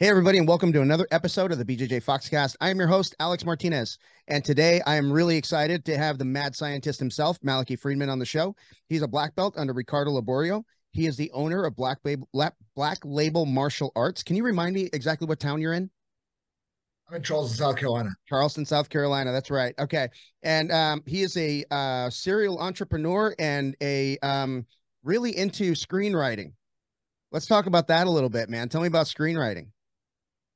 Hey, everybody, and welcome to another episode of the BJJ Foxcast. I am your host, Alex Martinez. And today I am really excited to have the mad scientist himself, Malachy Friedman, on the show. He's a black belt under Ricardo Liborio. He is the owner of Black, Label, Black Label Martial Arts. Can you remind me exactly what town you're in? I'm in Charleston, South Carolina. Charleston, South Carolina. That's right. Okay. And um, he is a uh, serial entrepreneur and a um, really into screenwriting. Let's talk about that a little bit, man. Tell me about screenwriting.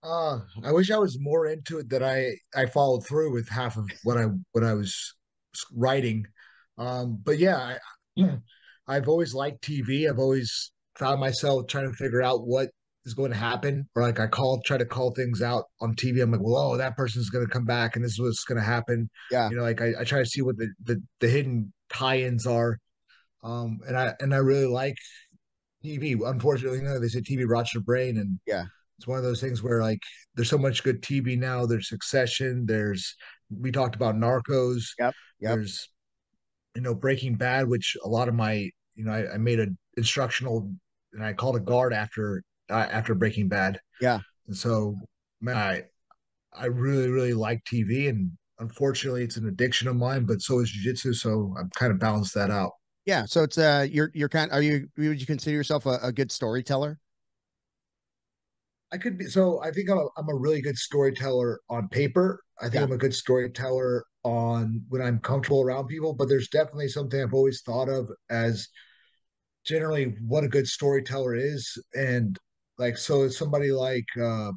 Uh, I wish I was more into it that I I followed through with half of what I what I was writing. Um, but yeah, I, I've always liked TV. I've always found myself trying to figure out what is going to happen, or like I call try to call things out on TV. I'm like, well, oh, that person's going to come back, and this is what's going to happen. Yeah, you know, like I, I try to see what the the, the hidden tie-ins are. Um, and I and I really like TV. Unfortunately, you know, they say TV rots your brain, and yeah, it's one of those things where like there's so much good TV now. There's Succession. There's we talked about Narcos. Yep. yep. There's you know Breaking Bad, which a lot of my you know I, I made an instructional and I called a guard after uh, after Breaking Bad. Yeah. And so man, I I really really like TV and unfortunately it's an addiction of mine, but so is jiu-jitsu. So I'm kind of balanced that out. Yeah. So it's uh you're you're kind are you would you consider yourself a, a good storyteller? I could be. So I think I'm a, I'm a really good storyteller on paper. I think yeah. I'm a good storyteller on when I'm comfortable around people. But there's definitely something I've always thought of as generally what a good storyteller is, and like so somebody like uh,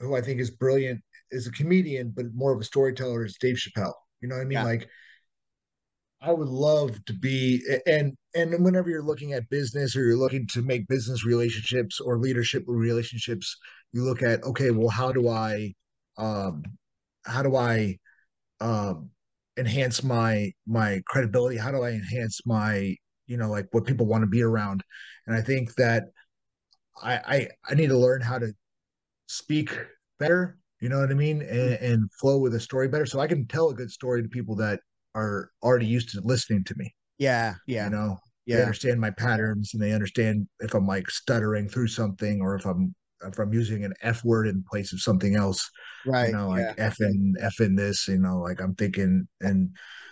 who I think is brilliant is a comedian, but more of a storyteller is Dave Chappelle. You know what I mean? Yeah. Like I would love to be and and whenever you're looking at business or you're looking to make business relationships or leadership relationships, you look at okay, well, how do I um how do I um enhance my my credibility? How do I enhance my you know like what people want to be around? And I think that I I, I need to learn how to speak better you know what I mean, and, and flow with a story better, so I can tell a good story to people that are already used to listening to me. Yeah, yeah. You know, yeah. they understand my patterns and they understand if I'm like stuttering through something or if I'm if I'm using an F word in place of something else. Right. You know, like yeah. F in F in this, you know, like I'm thinking and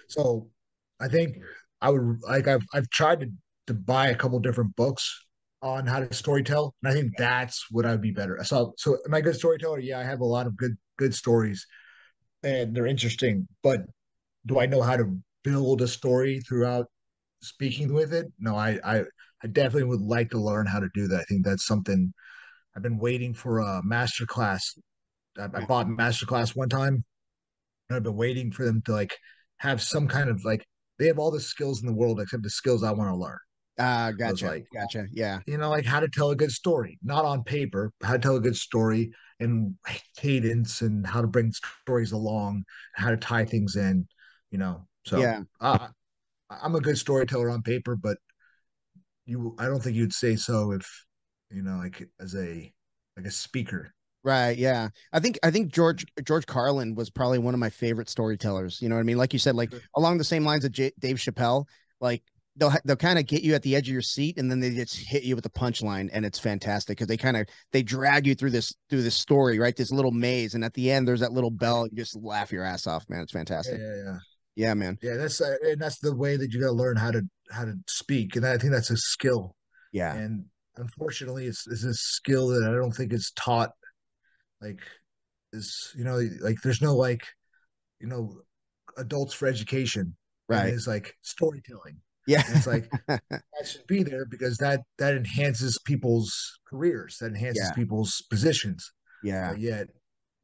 so I think I would like I've I've tried to to buy a couple different books on how to storytell. And I think that's what I would be better. So so am I a good storyteller? Yeah, I have a lot of good good stories and they're interesting, but do I know how to build a story throughout speaking with it? No, I, I, I definitely would like to learn how to do that. I think that's something I've been waiting for a master class. I, I bought master class one time and I've been waiting for them to like have some kind of like they have all the skills in the world except the skills I want to learn. Ah, uh, gotcha. Like, gotcha. Yeah. You know, like how to tell a good story, not on paper, how to tell a good story and cadence and how to bring stories along, how to tie things in you know. So yeah, uh, I'm a good storyteller on paper, but you, I don't think you'd say so if you know, like as a like a speaker. Right. Yeah. I think I think George George Carlin was probably one of my favorite storytellers. You know what I mean? Like you said, like along the same lines of J- Dave Chappelle. Like they'll they'll kind of get you at the edge of your seat, and then they just hit you with the punchline, and it's fantastic because they kind of they drag you through this through this story, right? This little maze, and at the end there's that little bell. You just laugh your ass off, man. It's fantastic. Yeah, yeah, yeah. Yeah, man. Yeah, that's uh, and that's the way that you got to learn how to how to speak, and I think that's a skill. Yeah. And unfortunately, it's it's a skill that I don't think is taught. Like, is you know like there's no like, you know, adults for education. Right. It's like storytelling. Yeah. And it's like that should be there because that that enhances people's careers, that enhances yeah. people's positions. Yeah. But yet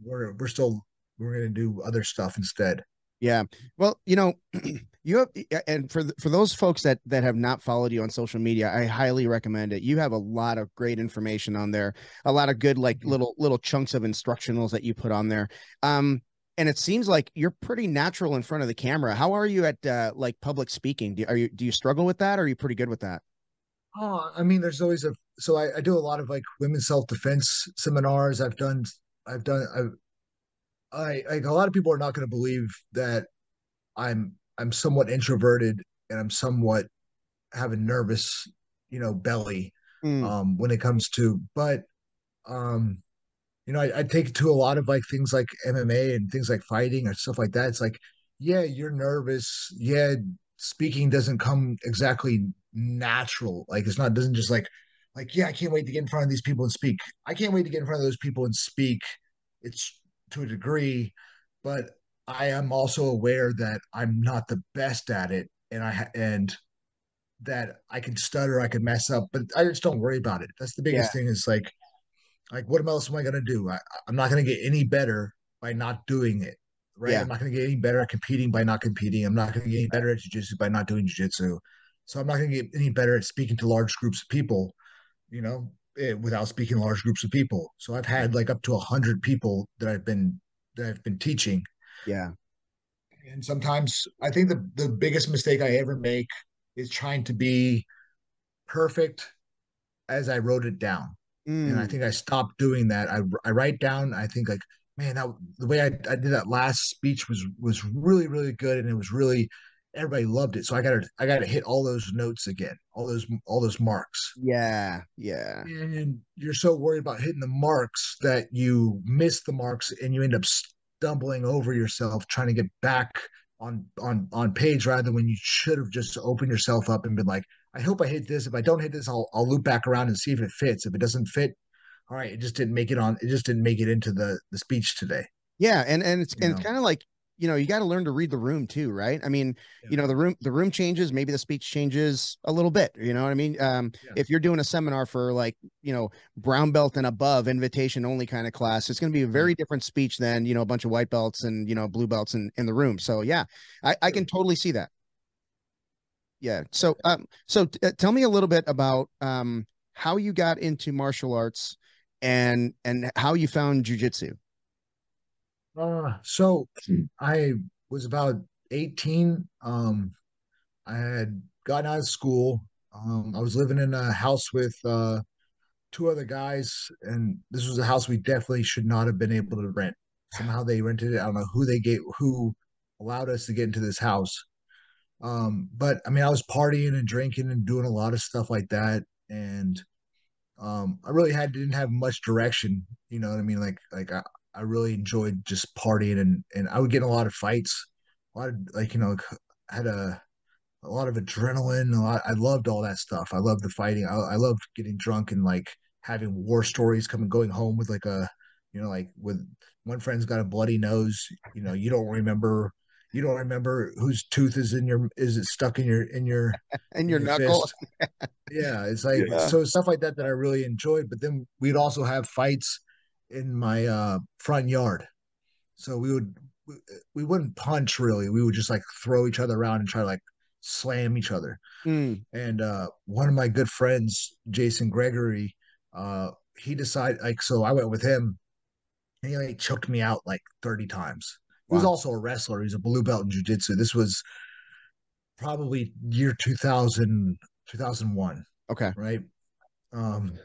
we're we're still we're gonna do other stuff instead. Yeah. Well, you know, you have, and for for those folks that that have not followed you on social media, I highly recommend it. You have a lot of great information on there, a lot of good like mm-hmm. little little chunks of instructionals that you put on there. Um, and it seems like you're pretty natural in front of the camera. How are you at uh, like public speaking? Do are you do you struggle with that, or are you pretty good with that? Oh, I mean, there's always a so I, I do a lot of like women's self defense seminars. I've done I've done I've I like a lot of people are not going to believe that I'm I'm somewhat introverted and I'm somewhat have a nervous, you know, belly mm. um when it comes to but um you know, I, I take to a lot of like things like MMA and things like fighting or stuff like that. It's like, yeah, you're nervous. Yeah, speaking doesn't come exactly natural. Like it's not doesn't just like like yeah, I can't wait to get in front of these people and speak. I can't wait to get in front of those people and speak. It's to a degree, but I am also aware that I'm not the best at it, and I and that I can stutter, I can mess up, but I just don't worry about it. That's the biggest yeah. thing. Is like like what else am I going to do? I, I'm not going to get any better by not doing it. Right. Yeah. I'm not going to get any better at competing by not competing. I'm not going to get any better at jiu-jitsu by not doing jiu-jitsu. So I'm not going to get any better at speaking to large groups of people, you know, without speaking large groups of people. So I've had like up to a hundred people that I've been that I've been teaching. Yeah. And sometimes I think the the biggest mistake I ever make is trying to be perfect as I wrote it down. Mm. And I mm. think I stopped doing that. I, I write down, I think like, man, that the way I, I did that last speech was was really, really good. And it was really everybody loved it. So I gotta I gotta hit all those notes again, all those all those marks. Yeah, yeah. And you're so worried about hitting the marks that you miss the marks and you end up stumbling over yourself trying to get back on on on page rather than when you should have just opened yourself up and been like, I hope I hit this. If I don't hit this, I'll I'll loop back around and see if it fits. If it doesn't fit, all right, it just didn't make it on. It just didn't make it into the the speech today. Yeah, and and it's you and it's kind of like you know you got to learn to read the room too, right? I mean, yeah. you know the room the room changes, maybe the speech changes a little bit. You know what I mean? Um, yeah. If you're doing a seminar for like you know brown belt and above, invitation only kind of class, it's going to be a very different speech than you know a bunch of white belts and you know blue belts in in the room. So yeah, I, I can totally see that yeah so um so t- uh, tell me a little bit about um how you got into martial arts and and how you found jujitsu uh so i was about 18 um i had gotten out of school um i was living in a house with uh two other guys and this was a house we definitely should not have been able to rent somehow they rented it i don't know who they gave who allowed us to get into this house um, but I mean, I was partying and drinking and doing a lot of stuff like that, and um, I really had didn't have much direction. You know what I mean? Like like I, I really enjoyed just partying and and I would get in a lot of fights, a lot of like you know had a a lot of adrenaline. A lot, I loved all that stuff. I loved the fighting. I, I loved getting drunk and like having war stories coming going home with like a you know like with one friend's got a bloody nose. You know you don't remember you don't remember whose tooth is in your is it stuck in your in your in your, in your knuckle. yeah, it's like yeah. so stuff like that that I really enjoyed. But then we'd also have fights in my uh, front yard. So we would we wouldn't punch really. We would just like throw each other around and try to like slam each other. Mm. And uh, one of my good friends, Jason Gregory, uh, he decided like so I went with him and he like choked me out like 30 times. He was also a wrestler. He's a blue belt in jiu-jitsu. This was probably year 2000, 2001. Okay. Right. Um,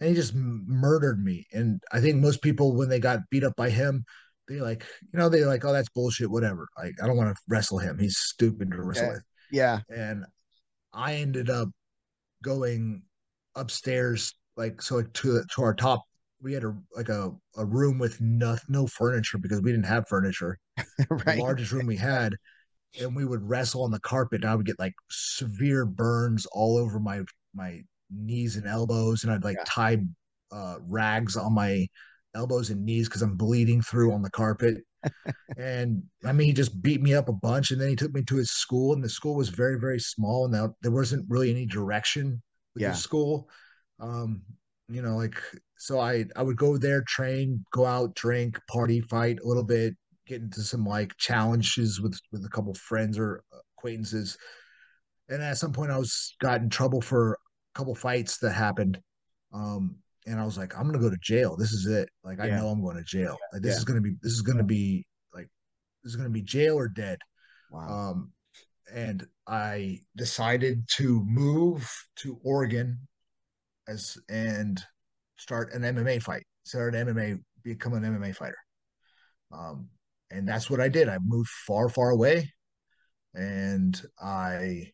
and he just murdered me. And I think most people, when they got beat up by him, they like, you know, they like, oh, that's bullshit, whatever. Like, I don't want to wrestle him. He's stupid to wrestle with. Yeah. And I ended up going upstairs, like, so like to to our top we had a like a, a room with no, no furniture because we didn't have furniture. right. The largest room we had. And we would wrestle on the carpet and I would get like severe burns all over my my knees and elbows and I'd like yeah. tie uh, rags on my elbows and knees because I'm bleeding through on the carpet. and I mean, he just beat me up a bunch, and then he took me to his school, and the school was very, very small, and there wasn't really any direction with yeah. the school. Um, you know, like so I I would go there, train, go out, drink, party, fight a little bit, get into some like challenges with with a couple friends or acquaintances. And at some point I was got in trouble for couple fights that happened. Um and I was like, I'm gonna go to jail. This is it. Like I know I'm going to jail. Like this yeah. is gonna be this is gonna be like this is gonna be jail or dead. Wow. Um and I decided to move to Oregon as and start an MMA fight, start an MMA, become an MMA fighter. Um, and that's what I did. I moved far, far away, and I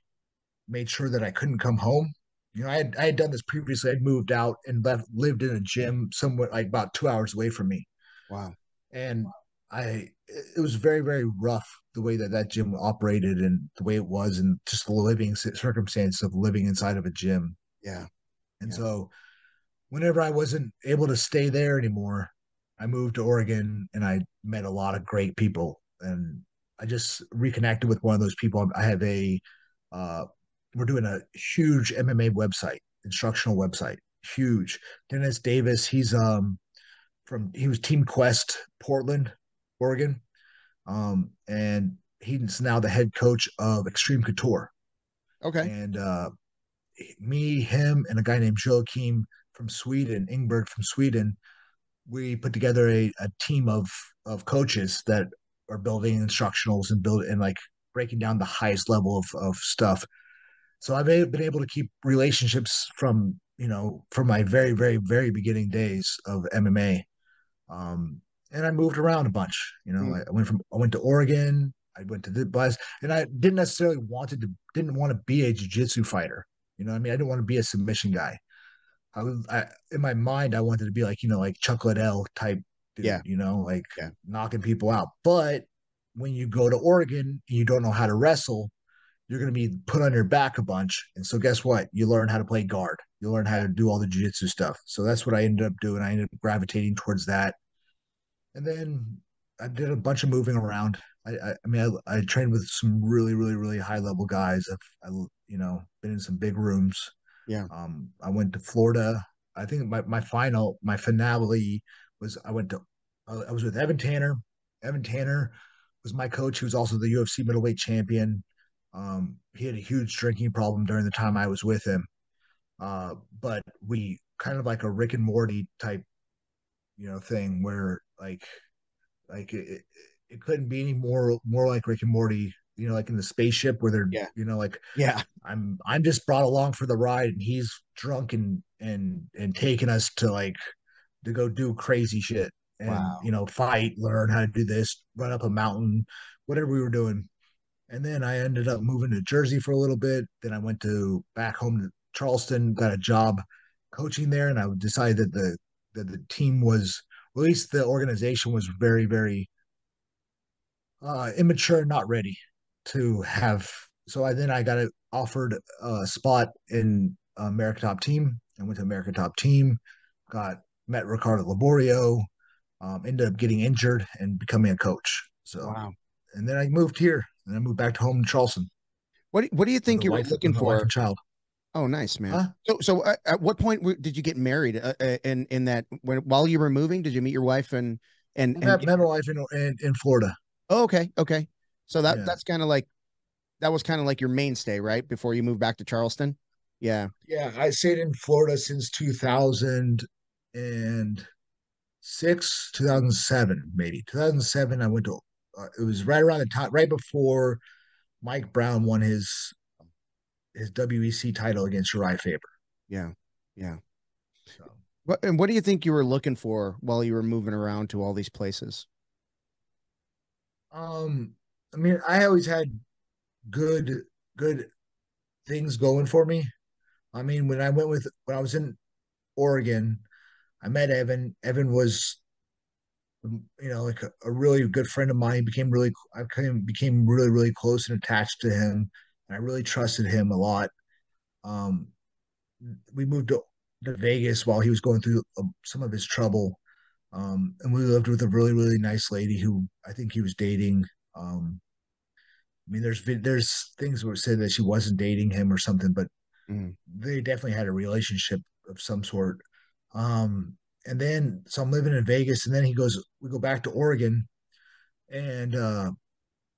made sure that I couldn't come home. You know, I had I had done this previously. I'd moved out and left lived in a gym somewhere like about two hours away from me. Wow. And I it was very very rough the way that that gym operated and the way it was and just the living circumstance of living inside of a gym. Yeah. And yeah. so whenever I wasn't able to stay there anymore, I moved to Oregon and I met a lot of great people and I just reconnected with one of those people. I have a uh, we're doing a huge MMA website, instructional website, huge. Dennis Davis, he's um from he was Team Quest Portland, Oregon, um, and he's now the head coach of Xtreme Couture. Okay, and uh, me, him, and a guy named Joachim from Sweden, Engberg from Sweden, we put together a, a team of of coaches that are building instructionals and build and like breaking down the highest level of, of stuff so I've been able to keep relationships from you know from my very very very beginning days of MMA. Um, and I moved around a bunch. You know, mm. I went from I went to Oregon. I went to the bus, and I didn't necessarily wanted to didn't want to be a jiu-jitsu fighter. You know, I mean, I didn't want to be a submission guy. I was I, in my mind, I wanted to be like you know like Chuck Liddell type dude. Yeah. You know, like yeah. knocking people out. But when you go to Oregon and you don't know how to wrestle, you're going to be put on your back a bunch. And so, guess what? You learn how to play guard. You learn how to do all the jiu-jitsu stuff. So that's what I ended up doing. I ended up gravitating towards that. And then I did a bunch of moving around. I, I, I mean, I, I, trained with some really, really, really high level guys. I've, I, you know, been in some big rooms. Yeah. Um, I went to Florida. I think my, my final, my finale was I went to, I was with Evan Tanner. Evan Tanner was my coach. He was also the UFC middleweight champion. Um, he had a huge drinking problem during the time I was with him. Uh, but we kind of like a Rick and Morty type, you know, thing where like, like it, it couldn't be any more more like Rick and Morty, you know, like in the spaceship where they're, yeah. you know, like yeah, I'm I'm just brought along for the ride, and he's drunk and and and taking us to like to go do crazy shit and wow. you know fight, learn how to do this, run up a mountain, whatever we were doing and then I ended up moving to Jersey for a little bit. Then I went to back home to Charleston, got a job coaching there, and I decided that the that the team was, at least the organization was very very uh, immature, not ready to have. So I then I got offered a spot in America Top Team. I went to America Top Team, got met Ricardo Liborio, um, ended up getting injured and becoming a coach. So wow. and then I moved here and I moved back to home in Charleston. What What do you think you were looking for? child. Oh, nice, man. Huh? So, so uh, at what point did you get married? Uh, uh, in in that when while you were moving, did you meet your wife and and, and met, met my wife in, in, in Florida? Oh, okay, okay. So that yeah. that's kind of like that was kind of like your mainstay, right? Before you moved back to Charleston. Yeah. Yeah, I stayed in Florida since two thousand and six, two thousand seven, maybe two thousand seven. I went to uh, it was right around the time, right before Mike Brown won his his WEC title against Uriah Faber. Yeah, yeah. So. What and what do you think you were looking for while you were moving around to all these places? Um, I mean, I always had good good things going for me. I mean, when I went with when I was in Oregon, I met Evan. Evan was you know, like a, a, really good friend of mine. Became really, I became became really, really close and attached to him. And I really trusted him a lot. Um, we moved to, to Vegas while he was going through uh, some of his trouble. Um, and we lived with a really, really nice lady who I think he was dating. Um, I mean, there's there's things were said that she wasn't dating him or something, but mm. they definitely had a relationship of some sort. Um, and then so I'm living in Vegas, and then he goes, we go back to Oregon, and uh,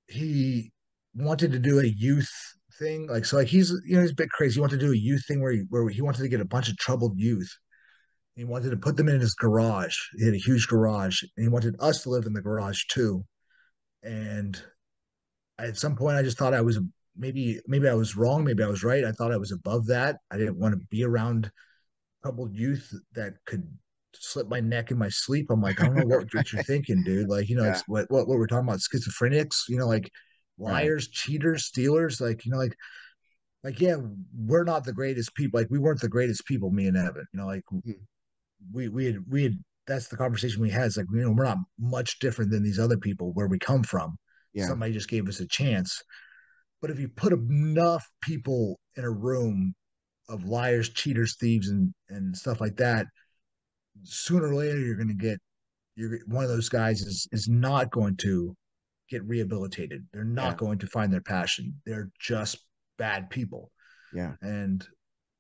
he wanted to do a youth thing, like so, like he's you know he's a bit crazy. He wanted to do a youth thing where he where he wanted to get a bunch of troubled youth. He wanted to put them in his garage. He had a huge garage, and he wanted us to live in the garage too. And at some point, I just thought I was maybe maybe I was wrong, maybe I was right. I thought I was above that. I didn't want to be around troubled youth that could slip my neck in my sleep. I'm like, I don't know what, what you're thinking, dude. Like, you know, yeah. what, what what we're talking about, schizophrenics, you know, like liars, right. cheaters, stealers, like, you know, like like yeah, we're not the greatest people. Like we weren't the greatest people, me and Evan. You know, like mm-hmm. we we had we had that's the conversation we had. It's like you know we're not much different than these other people where we come from. Yeah. Somebody just gave us a chance. But if you put enough people in a room of liars, cheaters, thieves, and and stuff like that, sooner or later you're going to get you're one of those guys is is not going to get rehabilitated. They're not yeah. going to find their passion. They're just bad people. Yeah. And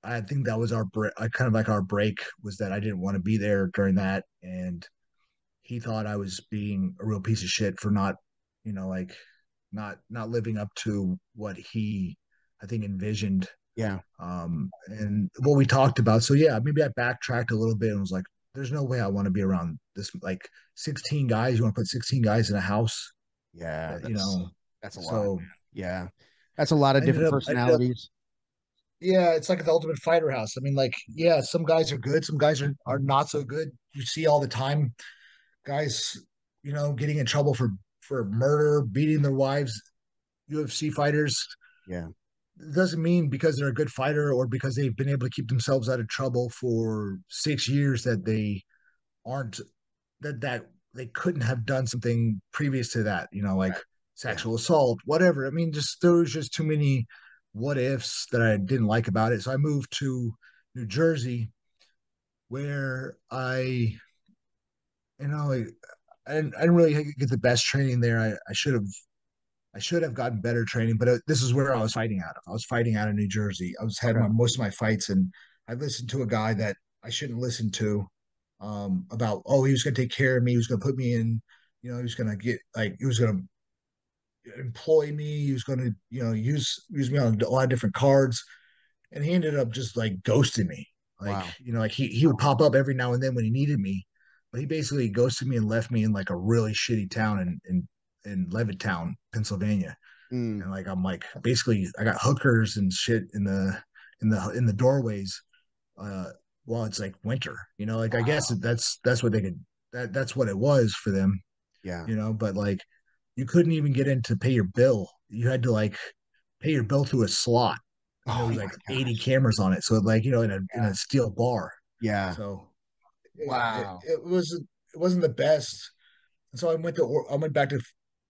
I think that was our break. I kind of like our break was that I didn't want to be there during that, and he thought I was being a real piece of shit for not, you know, like not not living up to what he I think envisioned. Yeah. Um, and what we talked about. So yeah, maybe I backtracked a little bit and was like, "There's no way I want to be around this like 16 guys. You want to put 16 guys in a house? Yeah, you know, that's a lot. So, yeah, that's a lot of different up, personalities yeah, it's like the ultimate fighter house. I mean, like, yeah, some guys are good, some guys are, are not so good. You see all the time guys, you know, getting in trouble for for murder, beating their wives, UFC fighters. Yeah. It doesn't mean because they're a good fighter or because they've been able to keep themselves out of trouble for six years that they aren't that that they couldn't have done something previous to that, you know, like right. sexual assault, whatever. I mean, just there was just too many what ifs that I didn't like about it. So I moved to New Jersey, where I, you know, I, I didn't, I didn't really get the best training there. I, I should have, I should have gotten better training, but this is where I was fighting out of. I was fighting out of New Jersey. I was having okay. my, most of my fights, and I listened to a guy that I shouldn't listen to um, about, oh, he was going to take care of me. He was going to put me in, you know, he was going to get like, he was going to employ me. He was going to, you know, use use me on a lot of different cards, and he ended up just like ghosting me. Like, wow. you know, like he he would pop up every now and then when he needed me, but he basically ghosted me and left me in like a really shitty town in in in Levittown, Pennsylvania. Mm. And like I'm like basically I got hookers and shit in the in the in the doorways uh while it's like winter. You know, like wow. I guess that's that's what they could that that's what it was for them. Yeah. You know, but like you couldn't even get in to pay your bill. You had to like pay your bill through a slot. Oh, there was like 80 cameras on it. So like, you know, in a yeah. in a steel bar. Yeah. So wow. It, it, it was it wasn't the best. And so I went to I went back to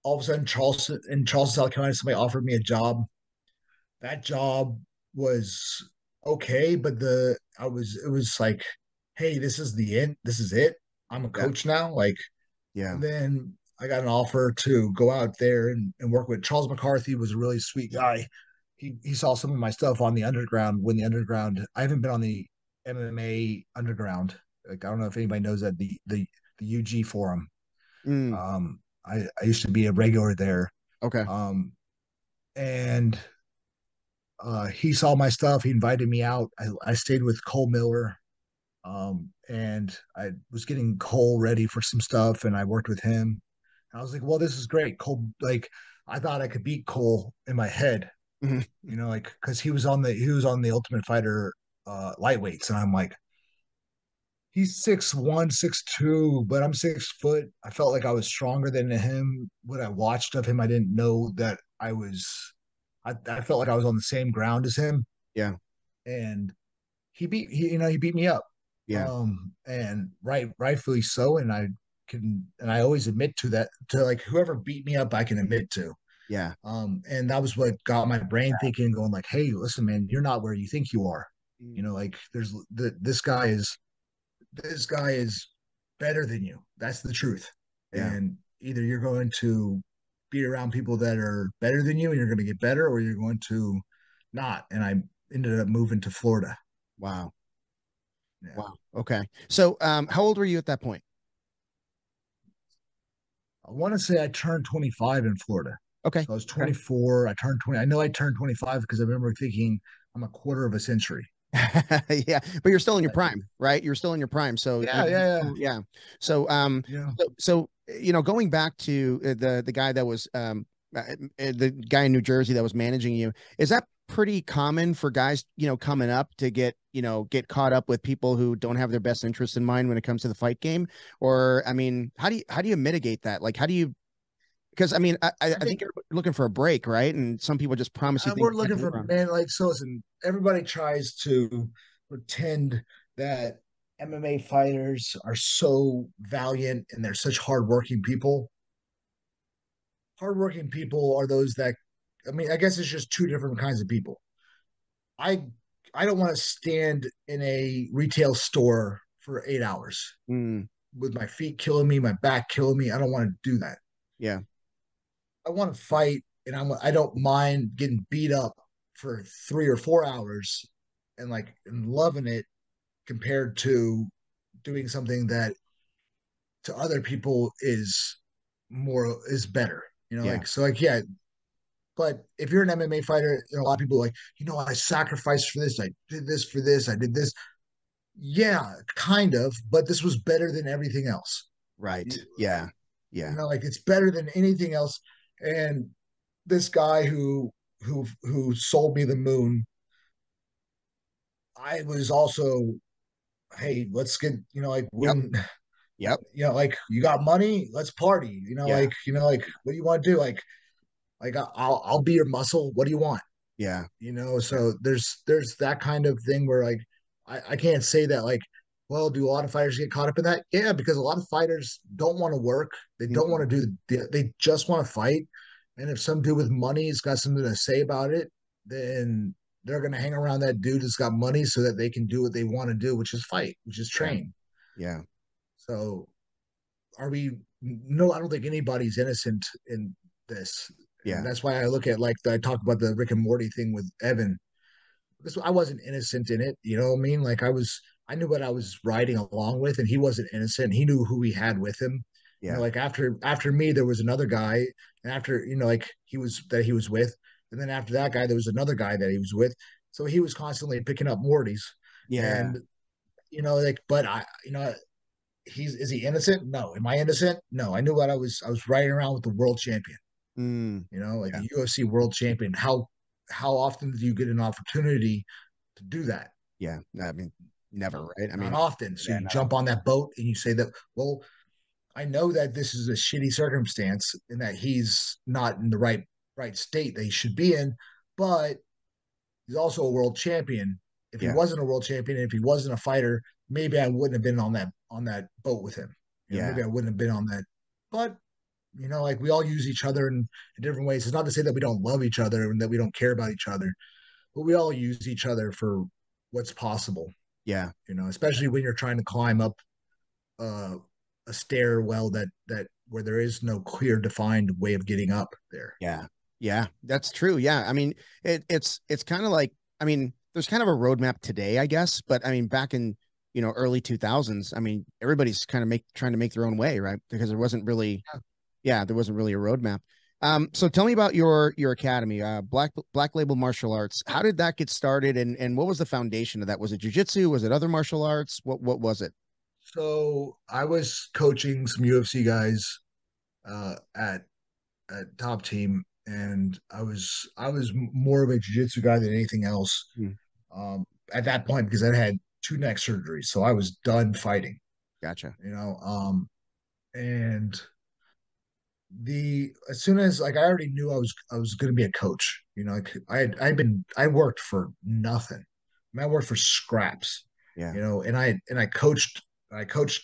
all of a sudden Charleston in Charleston, South Carolina, somebody offered me a job. That job was okay, but the I was it was like, hey, this is the end. This is it. I'm a coach yeah. now. Like, yeah. then I got an offer to go out there and, and work with Charles McCarthy was a really sweet guy. He he saw some of my stuff on the underground when the underground I haven't been on the MMA underground. Like I don't know if anybody knows that the the the UG forum. Mm. Um I, I used to be a regular there. Okay. Um and uh he saw my stuff, he invited me out. I, I stayed with Cole Miller. Um and I was getting Cole ready for some stuff and I worked with him I was like, well, this is great. Cole, like, I thought I could beat Cole in my head, mm-hmm. you know, like, cause he was on the, he was on the Ultimate Fighter uh, lightweights. And I'm like, he's six one, six two, but I'm six foot. I felt like I was stronger than him. What I watched of him, I didn't know that I was, I, I felt like I was on the same ground as him. Yeah. And he beat, he, you know, he beat me up. Yeah. Um, and right, rightfully so. And I can and I always admit to that to like whoever beat me up I can admit to. Yeah. Um and that was what got my brain thinking going like, "Hey, listen man, you're not where you think you are." You know, like there's the, this guy is this guy is better than you. That's the truth. Yeah. And either you're going to be around people that are better than you and you're going to get better or you're going to not. And I ended up moving to Florida. Wow. Yeah. Wow. Okay. So, um, how old were you at that point? I want to say I turned 25 in Florida. Okay. So I was 24. Okay. I turned 20. I know I turned 25 because I remember thinking I'm a quarter of a century. yeah, but you're still in your prime, right? You're still in your prime. So yeah, yeah, yeah. yeah. So um, yeah. So, so you know, going back to uh, the the guy that was um uh, uh, the guy in New Jersey that was managing you, is that pretty common for guys, you know, coming up to get, you know, get caught up with people who don't have their best interests in mind when it comes to the fight game? Or, I mean, how do you, how do you mitigate that? Like, how do you, because I mean, I, I, I think, you're looking for a break, right? And some people just promise you. We're looking for man, like so. Listen, everybody tries to pretend that MMA fighters are so valiant and they're such hardworking people. Hardworking people are those that, I mean, I guess it's just two different kinds of people. I I don't want to stand in a retail store for eight hours mm. with my feet killing me, my back killing me. I don't want to do that. Yeah. I want to fight and I'm I don't mind getting beat up for three or four hours and like and loving it compared to doing something that to other people is more is better. You know, yeah. like so like yeah. But if you're an MMA fighter, you know, a lot of people like, you know, I sacrificed for this, I did this for this, I did this. Yeah, kind of, but this was better than everything else. Right. Yeah. Yeah. You know, like it's better than anything else and this guy who who who sold me the moon i was also hey let's get you know like when yep, yep. you know like you got money let's party you know yeah. like you know like what do you want to do like like i'll i'll be your muscle what do you want yeah you know so there's there's that kind of thing where like i i can't say that like well, do a lot of fighters get caught up in that? Yeah, because a lot of fighters don't want to work. They don't want to do the, they just want to fight. And if some dude with money has got something to say about it, then they're going to hang around that dude that's got money so that they can do what they want to do, which is fight, which is train. Yeah. So are we, no, I don't think anybody's innocent in this. Yeah. And that's why I look at like, I talk about the Rick and Morty thing with Evan. Because I wasn't innocent in it. You know what I mean? Like I was, I knew what I was riding along with, and he wasn't innocent. He knew who he had with him. Yeah. You know, like after after me, there was another guy, and after you know, like he was that he was with, and then after that guy, there was another guy that he was with. So he was constantly picking up Mortys. Yeah. And you know, like, but I, you know, he's is he innocent? No. Am I innocent? No. I knew what I was. I was riding around with the world champion. Mm. You know, like yeah. a UFC world champion. How how often do you get an opportunity to do that? Yeah, I mean, never, right? I mean, often. So yeah, you jump on that boat and you say that, well, I know that this is a shitty circumstance and that he's not in the right right state that he should be in, but he's also a world champion. If yeah. he wasn't a world champion, if he wasn't a fighter, maybe I wouldn't have been on that on that boat with him. You know, yeah, maybe I wouldn't have been on that. But you know, like we all use each other in, in different ways. It's not to say that we don't love each other and that we don't care about each other, but we all use each other for what's possible. Yeah. You know, especially when you're trying to climb up uh, a stairwell that that where there is no clear defined way of getting up there. Yeah. Yeah, that's true. Yeah. I mean, it, it's it's kind of like I mean, there's kind of a roadmap today, I guess, but I mean, back in you know early 2000s, I mean, everybody's kind of make trying to make their own way, right? Because there wasn't really, yeah, yeah there wasn't really a roadmap. Um, so tell me about your your academy, uh, Black Black Label Martial Arts. How did that get started, and and what was the foundation of that? Was it jujitsu? Was it other martial arts? What what was it? So I was coaching some UFC guys uh, at at Top Team, and I was I was more of a jiu-jitsu guy than anything else hmm. um, at that point because I had two neck surgeries, so I was done fighting. Gotcha. You know, um, and the as soon as like I already knew I was I was going to be a coach. You know, like I had I'd been I worked for nothing. I, mean, I worked for scraps. Yeah. You know, and I and I coached I coached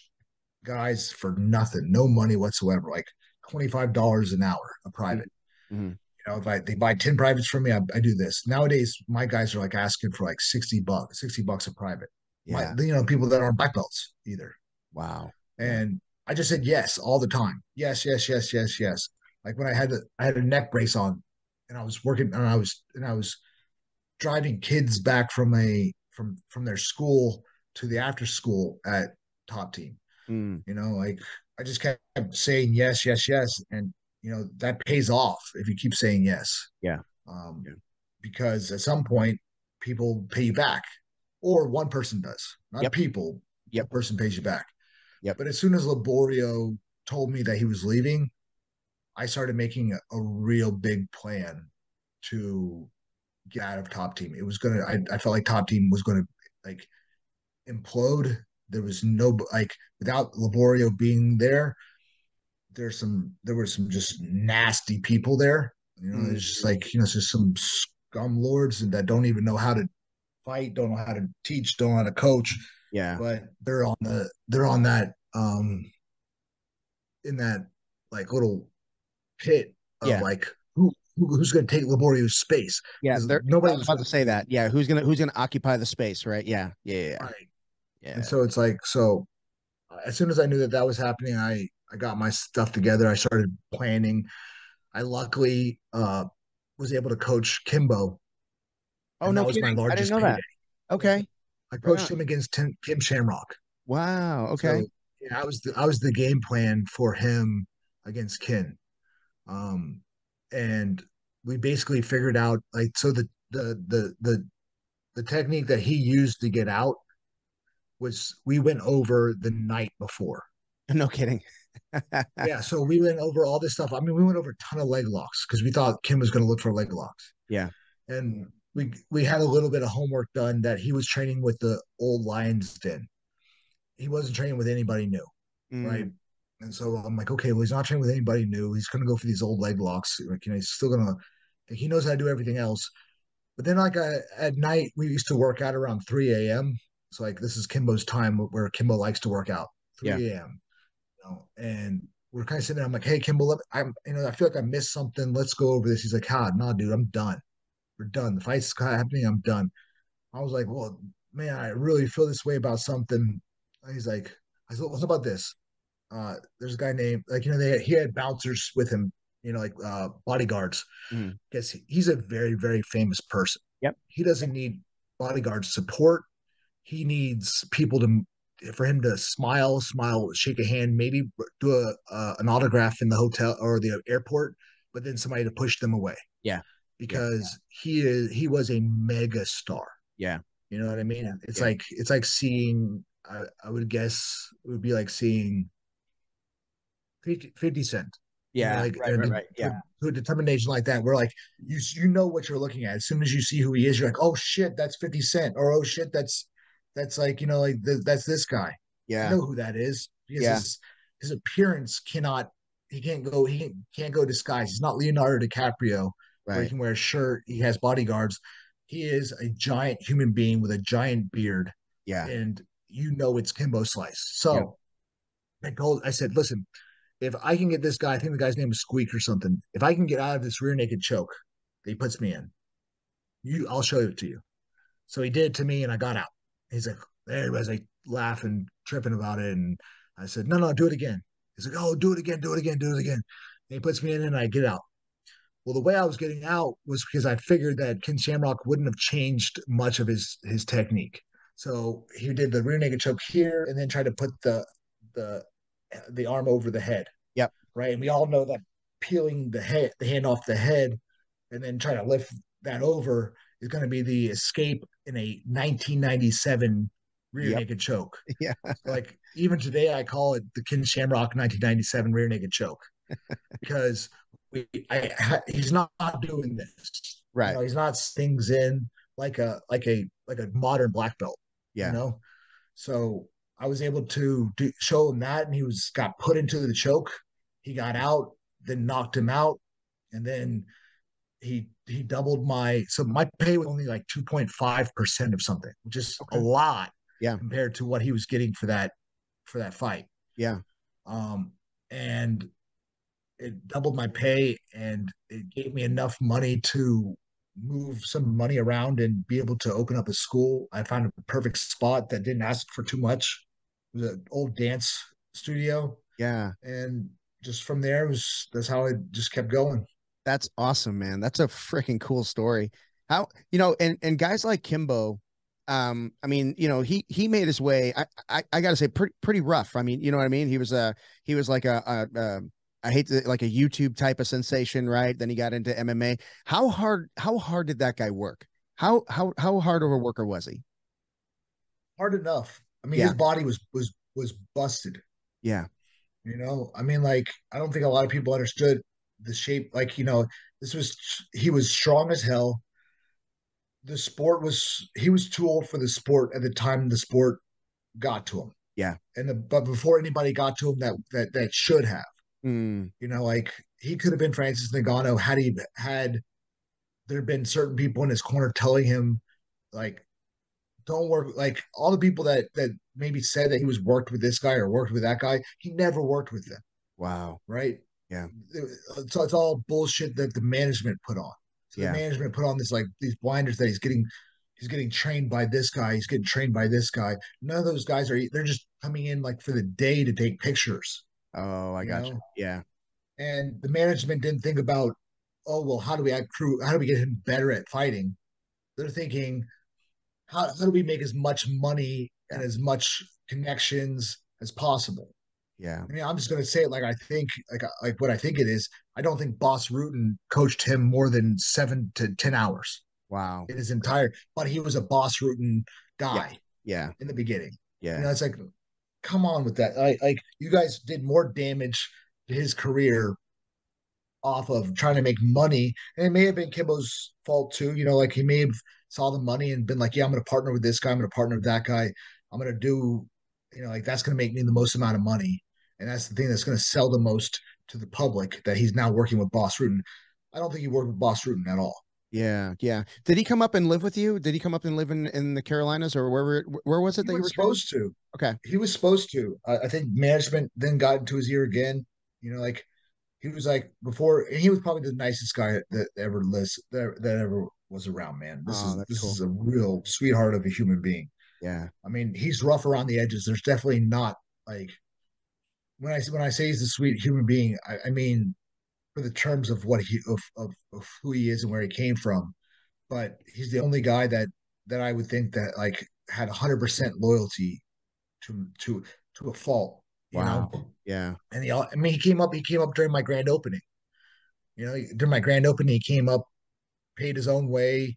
guys for nothing, no money whatsoever, like twenty five dollars an hour a private. Mm-hmm. You know, if I they buy ten privates from me, I, I, do this. Nowadays, my guys are like asking for like sixty bucks, sixty bucks a private. Yeah. My, you know, people that aren't black belts either. Wow. And I just said yes all the time. Yes, yes, yes, yes, yes. Like when I had the I had a neck brace on and I was working and I was and I was driving kids back from a from from their school to the after school at top team. Mm. You know, like I just kept saying yes, yes, yes. And you know, that pays off if you keep saying yes. Yeah. Um yeah. because at some point people pay you back. Or one person does, not yep. people. Yep. person pays you back. Yep. But as soon as Liborio told me that he was leaving, I started making a, a real big plan to get out of top team. It was gonna. I, I felt like top team was gonna like implode. There was no like without Liborio being there. there's some there were some just nasty people there. You know, mm-hmm. it's just like you know, just some scum lords that don't even know how to fight, don't know how to teach, don't know how to coach. Yeah, but they're on the they're on that um in that like little pit of yeah. like who, who's going to take Liborio's space. Yeah, nobody was about to say that. Yeah, who's gonna who's gonna occupy the space, right? Yeah, yeah, yeah. Right. Yeah. And so it's like so. As soon as I knew that that was happening, I I got my stuff together. I started planning. I luckily uh was able to coach Kimbo. Oh no, that was kidding. my largest. I didn't know payday. that. Okay. I coached him against Tim, Ken Shamrock. Wow. Okay. So, yeah, I was the I was the game plan for him against Ken. Um, and we basically figured out like so the the the the the technique that he used to get out was we went over the night before. No kidding. yeah, so we went over all this stuff. I mean, we went over a ton of leg locks because we thought Kim was going to look for leg locks. Yeah, and we we had a little bit of homework done that he was training with the old Lions Den. He wasn't training with anybody new, mm. right? And so I'm like, okay, well, he's not training with anybody new. He's going to go for these old leg locks. Like, you know, he's still going to, like, he knows how to do everything else. But then, like, I, at night, we used to work out around 3 a.m. So, like, this is Kimbo's time where Kimbo likes to work out, 3 a.m. Yeah. You know, and we're kind of sitting there. I'm like, hey, Kimbo, let, I'm, you know, I feel like I missed something. Let's go over this. He's like, ah, nah, dude, I'm done. We're done. The fight's happening. I'm done. I was like, well, man, I really feel this way about something. He's like, I said, what about this? uh, there's a guy named like you know they he had bouncers with him, you know, like uh, bodyguards, because mm. he's a very very famous person. Yep. He doesn't need bodyguard support. He needs people to for him to smile, smile, shake a hand, maybe do a uh, an autograph in the hotel or the airport, but then somebody to push them away. Yeah. Because yeah. he is he was a mega star. Yeah. You know what I mean? It's yeah. like it's like seeing I, I would guess it would be like seeing 50, 50 Cent. Yeah, like, right, right, right. Yeah, to, a determination like that, we're like, you you know what you're looking at. As soon as you see who he is, you're like, oh shit, that's Fifty Cent, or oh shit, that's that's like you know like th- that's this guy. Yeah, I know who that is because yeah. his, his appearance cannot he can't go he can't, can't go disguised. He's not Leonardo DiCaprio right. where he can wear a shirt. He has bodyguards. He is a giant human being with a giant beard. Yeah, and you know it's Kimbo Slice. So. I told I said, listen if I can get this guy, I think the guy's name is Squeak or something. If I can get out of this rear naked choke that he puts me in, you, I'll show it to you. So he did it to me, and I got out. He's like, there he was, like laughing, tripping about it, and I said, no, no, do it again. He's like, oh, do it again, do it again, do it again. And he puts me in, and I get out. Well, the way I was getting out was because I figured that Ken Shamrock wouldn't have changed much of his his technique. So he did the rear naked choke here, and then tried to put the the the arm over the head. Yep. Right. And we all know that peeling the head, the hand off the head, and then trying to lift that over is going to be the escape in a 1997 rear yep. naked choke. Yeah. like even today, I call it the Ken Shamrock 1997 rear naked choke because we, I, he's not doing this. Right. You know, he's not things in like a like a like a modern black belt. Yeah. You know. So I was able to do, show him that, and he was got put into the choke. He got out, then knocked him out, and then he he doubled my so my pay was only like two point five percent of something, which is okay. a lot, yeah, compared to what he was getting for that for that fight. Yeah, um, and it doubled my pay, and it gave me enough money to move some money around and be able to open up a school. I found a perfect spot that didn't ask for too much the old dance studio. Yeah. And just from there was that's how it just kept going. That's awesome, man. That's a freaking cool story. How you know, and and guys like Kimbo, um, I mean, you know, he he made his way. I I, I gotta say, pretty pretty rough. I mean, you know what I mean. He was a he was like a, a, a I hate to like a YouTube type of sensation, right? Then he got into MMA. How hard how hard did that guy work? How how how hard of a worker was he? Hard enough. I mean, yeah. his body was was was busted. Yeah. You know, I mean, like I don't think a lot of people understood the shape. Like, you know, this was he was strong as hell. The sport was he was too old for the sport at the time the sport got to him. Yeah. And the, but before anybody got to him that that that should have. Mm. You know, like he could have been Francis Ngannou had he had there been certain people in his corner telling him, like, don't work like all the people that that maybe said that he was worked with this guy or worked with that guy, he never worked with them. Wow. Right. Yeah. It's, it's all bullshit that the management put on. So yeah. the management put on this like these blinders that he's getting he's getting trained by this guy, he's getting trained by this guy. None of those guys are they're just coming in like for the day to take pictures. Oh, I got you. Yeah. And the management didn't think about, oh well, how do we accrue how do we get him better at fighting? They're thinking, how, how do we make as much money and as much connections as possible? Yeah. I mean, I'm just going to say it like I think, like like what I think it is. I don't think Bas Rutten coached him more than seven to ten hours. Wow. In his entire, but he was a Bas Rutten guy. Yeah. yeah. In the beginning. Yeah. You know, it's like, come on with that. Like, like you guys did more damage to his career off of trying to make money, and it may have been Kimbo's fault too. You know, like he may have saw the money and been like, yeah, I'm going to partner with this guy. I'm going to partner with that guy. I'm going to do, you know, like that's going to make me the most amount of money. And that's the thing that's going to sell the most to the public that he's now working with Bas Rutten. I don't think he worked with Bas Rutten at all. Yeah, yeah. Did he come up and live with you? Did he come up and live in, in the Carolinas or wherever? Where was it he that you were supposed to? Okay, he was supposed to. I, I think management then got into his ear again. You know, like he was like before, and he was probably the nicest guy that ever lives that, that ever was around, man. This oh, is this cool. is a real sweetheart of a human being. Yeah. I mean, he's rough around the edges. There's definitely not like when I when I say he's a sweet human being, I, I mean for the terms of what he of, of of who he is and where he came from. But he's the only guy that that I would think that like had hundred percent loyalty to to to a fault. wow. Know? Yeah. And he, I mean, he came up. He came up during my grand opening. You know, during my grand opening, he came up paid his own way,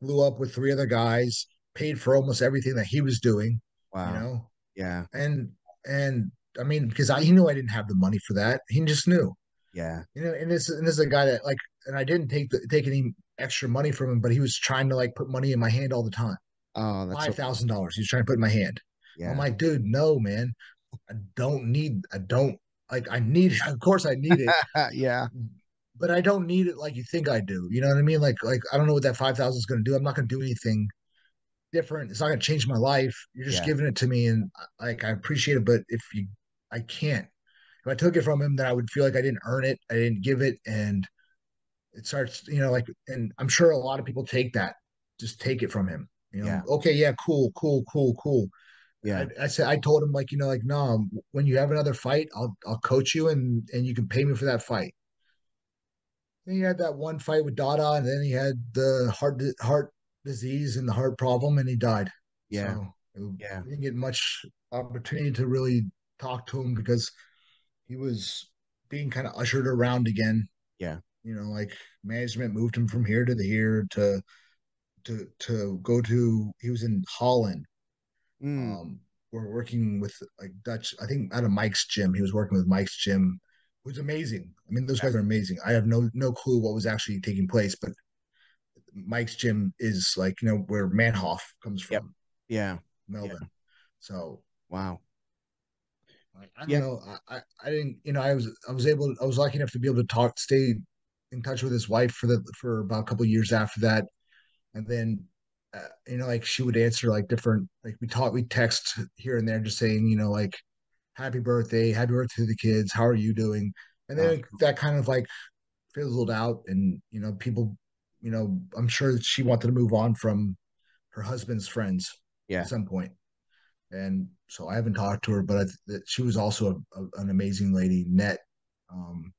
flew up with three other guys, paid for almost everything that he was doing. Wow. You know? Yeah. And and I mean, because I he knew I didn't have the money for that. He just knew. Yeah. You know, and this and this is a guy that like and I didn't take the take any extra money from him, but he was trying to like put money in my hand all the time. Oh, that's five thousand so- dollars. was trying to put in my hand. Yeah. I'm like, dude, no, man. I don't need I don't like I need it. Of course I need it. yeah but I don't need it like you think I do. You know what I mean? Like like I don't know what that five thousand is going to do. I'm not going to do anything different. It's not going to change my life. You're just yeah. giving it to me, and uh, like I appreciate it. But if you, I can't. If I took it from him, then I would feel like I didn't earn it. I didn't give it, and it starts. You know, like, and I'm sure a lot of people take that, just take it from him. You know, yeah. okay, yeah, cool, cool, cool, cool. Yeah, I, I, said I told him like you know like no, when you have another fight, I'll I'll coach you and and you can pay me for that fight Then he had that one fight with Dada, and then he had the heart heart disease and the heart problem, and he died. Yeah, so yeah. didn't get much opportunity to really talk to him because he was being kind of ushered around again. Yeah, you know, like management moved him from here to the here to to to go to. He was in Holland. Mm. Um, we're working with like Dutch. I think out of Mike's gym. He was working with Mike's gym was amazing. I mean, those guys are amazing. I have no no clue what was actually taking place, but Mike's gym is like you know where Manhoef comes from. Yep. Yeah, Melvin. Yeah. So wow. I, I know. I, I didn't. You know, I was I was able. I was lucky enough to be able to talk, stay in touch with his wife for the for about a couple years after that, and then uh, you know, like she would answer like different like we talk, we text here and there, just saying you know like happy birthday, happy birthday to the kids. How are you doing? And then uh, that kind of like fizzled out, and you know, people, you know, I'm sure that she wanted to move on from her husband's friends yeah. at some point. And so I haven't talked to her, but I, she was also a, a, an amazing lady. Net, um,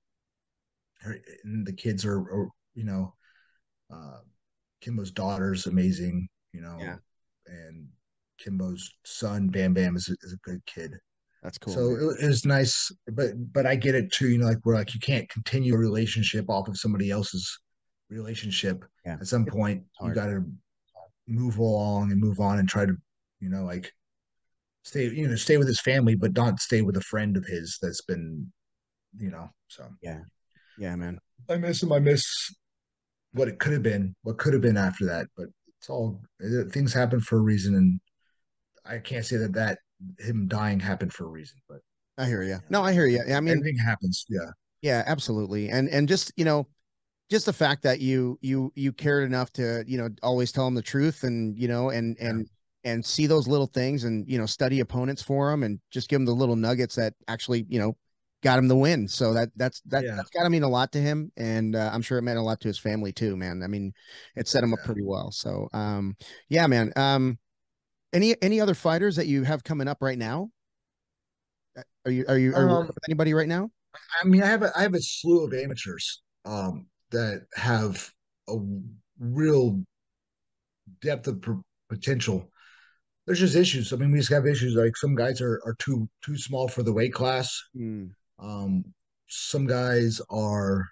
her, and the kids are, are you know, uh, Kimbo's daughter's amazing, you know, yeah. and Kimbo's son Bam Bam is a, is a good kid. That's cool. So it, it, was nice, but but I get it too. You know, like we're like you can't continue a relationship off of somebody else's relationship. Yeah. At some point, you got to move along and move on and try to, you know, like stay, you know, stay with his family, but not stay with a friend of his that's been, you know. So yeah, yeah, man. I miss him. I miss what it could have been, what could have been after that, but it's all things happen for a reason, and I can't say that that him dying happened for a reason, but I hear you. No, I hear you. I mean, everything happens. Yeah. Yeah, absolutely. And and just you know, just the fact that you you you cared enough to you know always tell them the truth and you know and and yeah. And see those little things and you know study opponents for them and just give them the little nuggets that actually you know got him the win. So that that's that, yeah. that's got to mean a lot to him, and uh, I'm sure it meant a lot to his family too, man. I mean, it set him yeah. up pretty well. So, um, yeah, man. Um, any any other fighters that you have coming up right now? Are you are you are um, with anybody right now? I mean, I have a I have a slew of amateurs um, that have a real depth of potential. There's just issues. I mean, we just have issues. Like some guys are are too too small for the weight class. Mm. Um, some guys are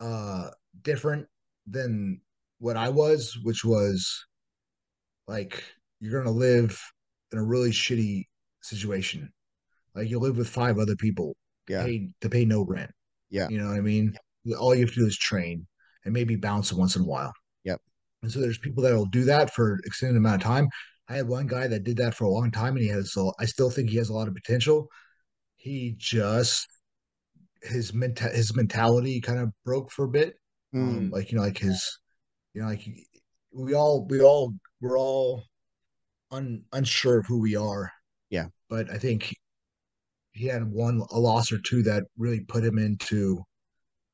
uh different than what I was, which was like you're gonna live in a really shitty situation. Like you live with five other people, yeah, pay, to pay no rent. Yeah, you know what I mean. All you have to do is train and maybe bounce once in a while. And so there's people that will do that for extended amount of time. I had one guy that did that for a long time, and he has. So I still think he has a lot of potential he just his mental his mentality kind of broke for a bit. Mm. Um, hmm. like you know, like his you know, like we all we all we're all un, unsure of who we are. Yeah. But I think he had one a loss or two that really put him into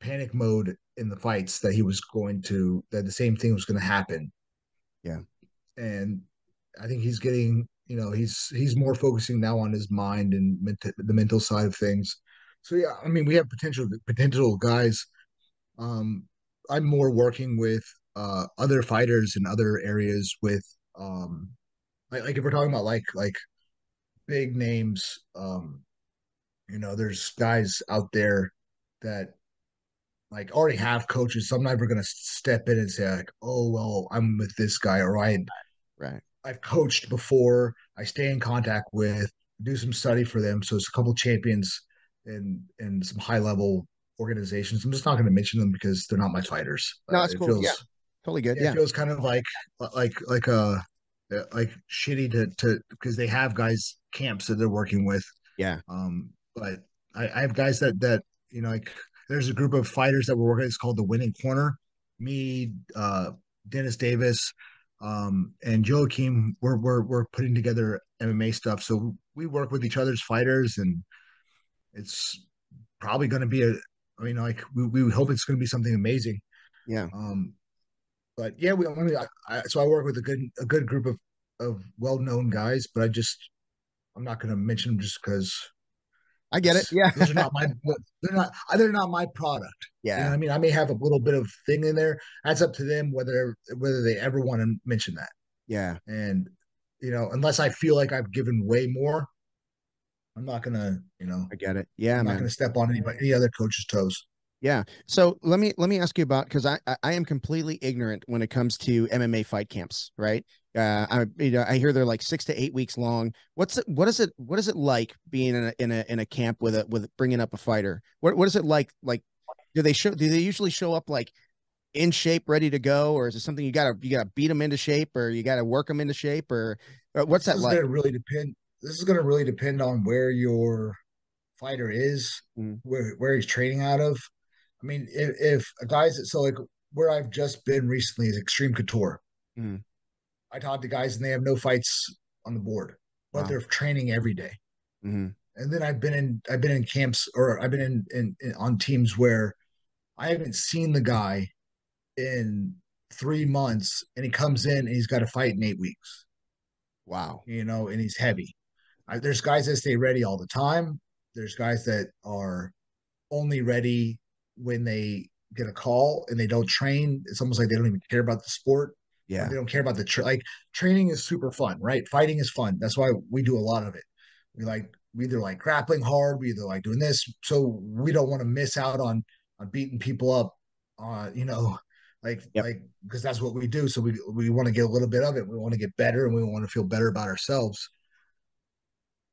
panic mode in the fights that he was going to that the same thing was going to happen. Yeah. And I think he's getting you know he's he's more focusing now on his mind and ment- the mental side of things so yeah i mean we have potential potential guys um i'm more working with uh other fighters in other areas with um like, like if we're talking about like like big names um you know there's guys out there that like already have coaches so i'm never going to step in and say like oh well i'm with this guy or i right I've coached before. I stay in contact with, do some study for them. So it's a couple champions and and some high level organizations. I'm just not going to mention them because they're not my fighters. No, that's uh, cool. Feels, yeah, totally good. It yeah, feels kind of like like like a uh, like shitty to to because they have guys camps that they're working with. Yeah. Um, but I, I have guys that that you know like there's a group of fighters that we're working. It's called the Winning Corner. Me, uh, Dennis Davis, um, and Joakim, we're, we're we're putting together MMA stuff. So we work with each other's fighters, and it's probably going to be a. I mean, like we, we hope it's going to be something amazing. Yeah. Um, but yeah, we. I mean, I, I, so I work with a good a good group of of well known guys, but I just I'm not going to mention them just because I get it. Yeah, those are not my. They're not. They're not my product. Yeah, you know I mean, I may have a little bit of thing in there. That's up to them whether whether they ever want to mention that. Yeah, and you know, unless I feel like I've given way more, I'm not gonna. You know, I get it. Yeah, I'm man. not gonna step on anybody, any other coach's toes. Yeah. So let me let me ask you about because I I am completely ignorant when it comes to MMA fight camps, right? Uh, I you know I hear they're like six to eight weeks long. What's it? What is it? What is it like being in a in a in a camp with a with bringing up a fighter? What what is it like? Like, do they show? Do they usually show up like in shape, ready to go, or is it something you gotta you gotta beat them into shape, or you gotta work them into shape, or, or what's this that like? Really depend. This is gonna really depend on where your fighter is, mm. where where he's training out of. I mean, if, if a guy's so like where I've just been recently is Xtreme Couture. Mm. I talk to guys and they have no fights on the board, but wow. they're training every day. Mm-hmm. And then I've been in I've been in camps or I've been in, in, in on teams where I haven't seen the guy in three months, and he comes in and he's got a fight in eight weeks. Wow, you know, and he's heavy. I, there's guys that stay ready all the time. There's guys that are only ready when they get a call and they don't train. It's almost like they don't even care about the sport. Yeah. They don't care about the tra- like training is super fun, right? Fighting is fun. That's why we do a lot of it. We like we either like grappling hard, we either like doing this. So we don't want to miss out on on beating people up uh, you know, like yep. like because that's what we do. So we we want to get a little bit of it. We want to get better and we want to feel better about ourselves.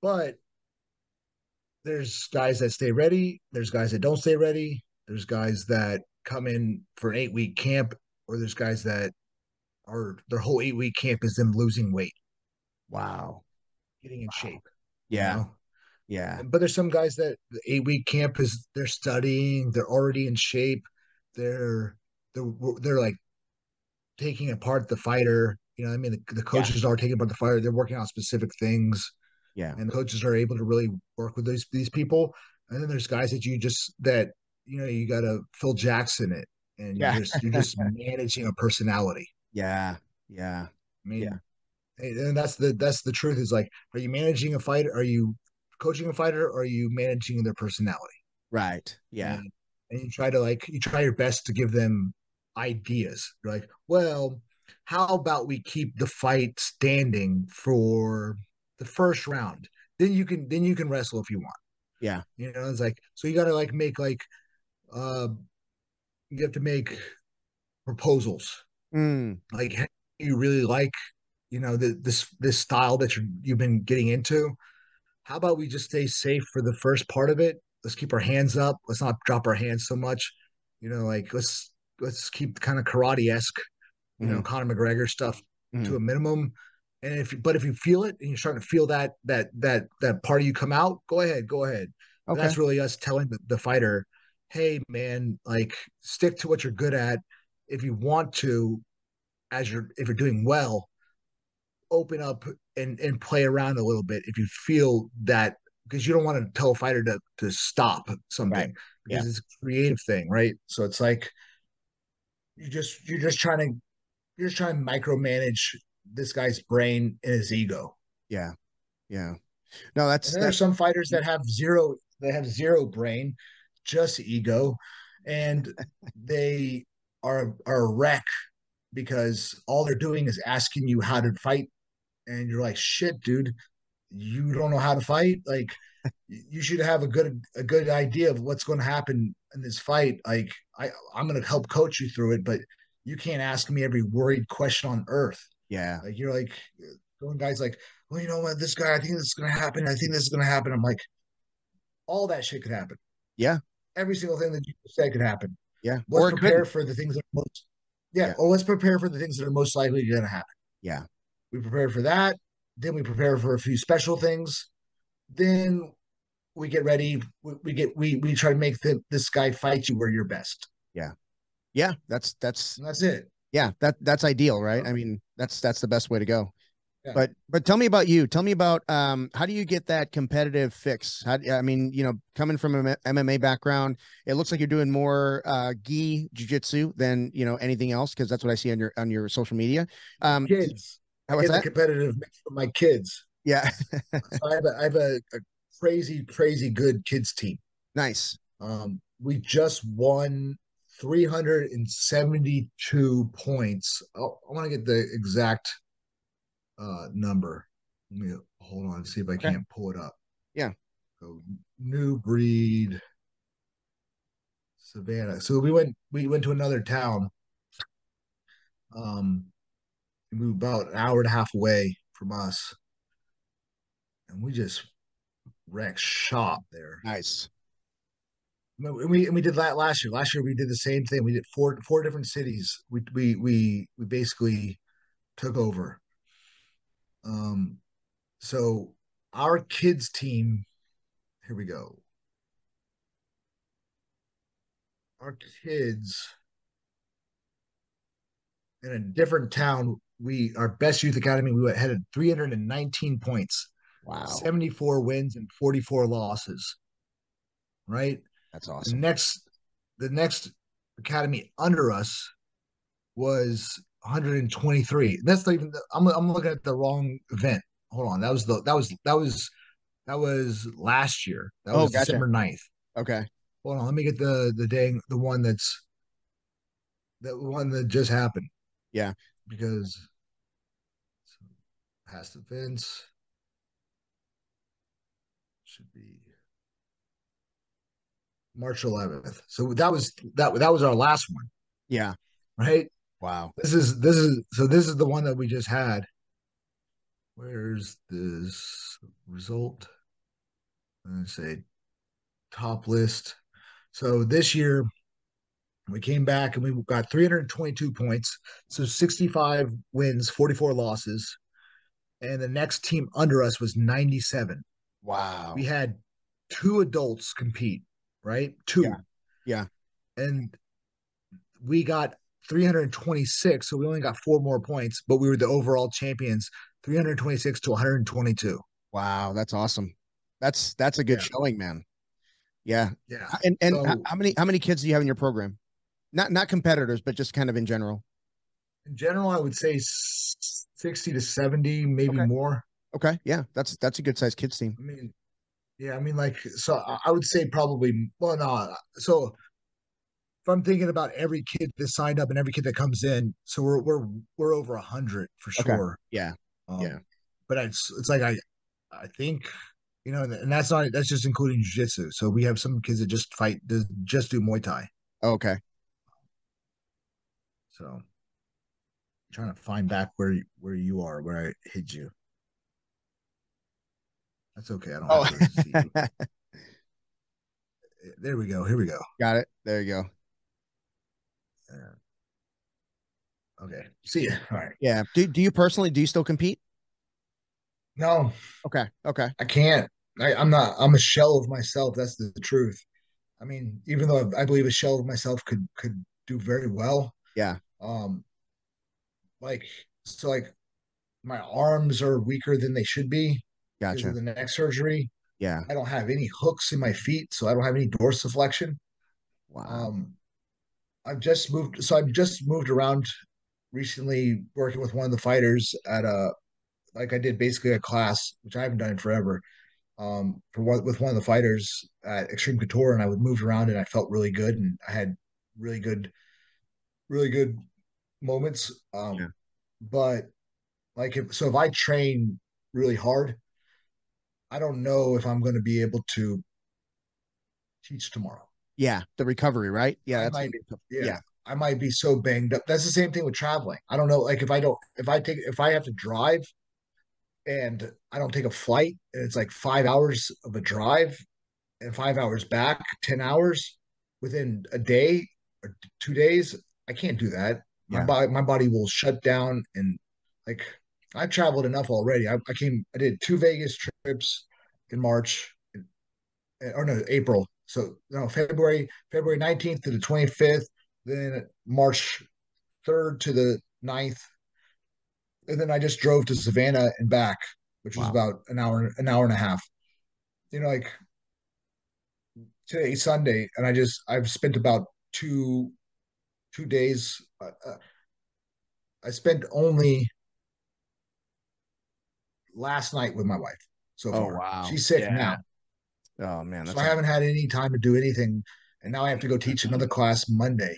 But there's guys that stay ready, there's guys that don't stay ready, there's guys that come in for an eight week camp, or there's guys that are their whole eight week camp is them losing weight. Wow. Getting in wow. shape. Yeah. You know? Yeah. But there's some guys that the eight week camp is they're studying, they're already in shape, they're they're they're like taking apart the fighter. You know, I mean, the, the coaches yeah. are taking apart the fighter. They're working on specific things. Yeah, and the coaches are able to really work with these these people. And then there's guys that you just that you know you got to Phil Jackson it, and yeah. you're just you're just managing a personality. Yeah, yeah, I mean, yeah. And that's the that's the truth. Is like, are you managing a fighter? Are you coaching a fighter? Or are you managing their personality? Right. Yeah. And, and you try to like you try your best to give them ideas. You're like, well, how about we keep the fight standing for the first round? Then you can then you can wrestle if you want. Yeah. You know, it's like so you gotta like make like uh you have to make proposals. Mm. Like you really like, you know, the, this this style that you you've been getting into. How about we just stay safe for the first part of it? Let's keep our hands up. Let's not drop our hands so much. You know, like let's let's keep kind of karate esque, you mm-hmm. know, Conor McGregor stuff mm-hmm. to a minimum. And if but if you feel it and you're starting to feel that that that that part of you come out, go ahead, go ahead. Okay. That's really us telling the, the fighter, hey man, like stick to what you're good at. If you want to, as you're if you're doing well, open up and and play around a little bit if you feel that because you don't want to tell a fighter to to stop something right. because yeah. it's a creative thing, right? So it's like you just you're just trying to you're just trying to micromanage this guy's brain and his ego. Yeah. Yeah. No, that's there are some fighters that have zero they have zero brain, just ego, and they are are a wreck because all they're doing is asking you how to fight and you're like shit dude you don't know how to fight like you should have a good a good idea of what's going to happen in this fight, like I I'm gonna help coach you through it, but you can't ask me every worried question on earth. Yeah, like you're like going guys like, well, you know what, this guy, I think this is gonna happen. I think this is gonna happen. I'm like, all that shit could happen. Yeah, every single thing that you say could happen. Yeah, let's or prepare for the things that are most. Yeah, yeah, or let's prepare for the things that are most likely going to happen. Yeah, we prepare for that. Then we prepare for a few special things. Then we get ready. We, we get we we try to make the, this guy fight you where you're best. Yeah, yeah. That's that's and that's it. Yeah, that that's ideal, right? I mean, that's that's the best way to go. Yeah. But but tell me about you. Tell me about um how do you get that competitive fix? How I mean, you know, coming from an MMA background, it looks like you're doing more uh gi jiu-jitsu than, you know, anything else because that's what I see on your on your social media. Um kids. was that? competitive mix for my kids. Yeah. so I have a, I have a, a crazy, crazy good kids team. Nice. Um, we just won 372 points. I'll, I want to get the exact uh, number. Let me hold on, see if I okay. can't pull it up. Yeah. So new breed Savannah. So we went we went to another town. Um we were about an hour and a half away from us. And we just Rex shop there. Nice. We and we did that last year. Last year we did the same thing. We did four four different cities. We we we we basically took over. Um, so our kids team. Here we go. Our kids in a different town. We our best youth academy. We had 319 points Wow. 74 wins and 44 losses. Right? That's awesome. The next the next academy under us was 123. That's not even the, I'm I'm looking at the wrong event. Hold on. That was the that was that was that was last year. That oh, was gotcha. December 9th. Okay. Hold on, let me get the the dang the one that's that one that just happened. Yeah. Because past events should be March 11th. So that was that that was our last one. Yeah. Right? Wow. This is this is so this is the one that we just had. Where's this result? Let's say top list. So this year we came back and we got 322 points. So 65 wins, 44 losses. And the next team under us was 97. Wow. We had two adults compete, right? Two. Yeah. Yeah. And we got 326, so we only got four more points, but we were the overall champions, 326 to 122. Wow, that's awesome. That's that's a good Yeah. showing, man. Yeah. Yeah. And and So- how many how many kids do you have in your program? Not not competitors, but just kind of in general. In general, I would say 60 to 70, maybe Okay. more. Okay. Yeah. That's that's a good sized kids team. I mean, yeah, I mean, like, so I would say probably, well, no. So I'm thinking about every kid that signed up and every kid that comes in, so we're we're we're over a hundred for Okay. sure. Yeah. Um, Yeah. But it's it's like I I think you know, and that's not that's just including jujitsu. So we have some kids that just fight, just do Muay Thai. Okay. So trying to find back where you- where you are, where I hid you. That's okay. I don't Oh, have to see you. There we go. Here we go. got it. There you go. Okay. See you. All right. Yeah. Do do you personally do you still compete? No, Okay. Okay. I can't. I, I'm not. I'm a shell of myself. That's the, truth. I mean, even though I, I believe a shell of myself could could do very well. Yeah. Um. Like so, like my arms are weaker than they should be Gotcha. of the neck surgery. Yeah. I don't have any hooks in my feet, so I don't have any dorsiflexion. Wow. Um, I've just moved, so I've just moved around recently, working with one of the fighters at a, like I did basically a class, which I haven't done in forever, um, for one with one of the fighters at Xtreme Couture, and I would move around, and I felt really good, and I had really good, really good moments. Um, Yeah. but like if so, if I train really hard, I don't know if I'm going to be able to teach tomorrow. Yeah. The recovery, right? Yeah. I That's might- yeah. yeah. I might be so banged up. That's the same thing with traveling. I don't know, like if I don't, if I take, if I have to drive, and I don't take a flight, and it's like five hours of a drive, and five hours back, ten hours within a day or two days, I can't do that. My body, my body will shut down, and like I've traveled enough already. I, I came, I did two Vegas trips in March, or no, April. So no, February, February nineteenth to the twenty fifth then March 3rd to the 9th. And then I just drove to Savannah and back, which was about an hour, an hour and a half. You know, like today Sunday, and I just I've spent about two two days. Uh, uh, I spent only last night with my wife so Oh, far. wow. She's sick Yeah. now, Oh man. so I haven't had any time to do anything, and now I have to go teach another class Monday.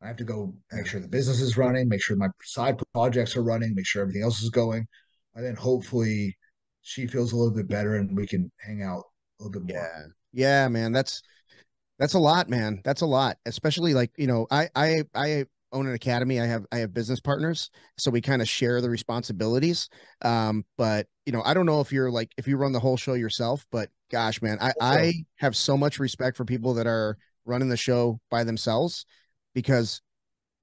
I have to go make sure the business is running, make sure my side projects are running, make sure everything else is going, and then hopefully she feels a little bit better and we can hang out a little bit more. Yeah. Yeah, man. That's that's a lot, man. That's a lot. Especially like, you know, I I I own an academy. I have I have business partners, so we kind of share the responsibilities. Um, but you know, I don't know if you're like if you run the whole show yourself, but gosh, man, I I have so much respect for people that are running the show by themselves because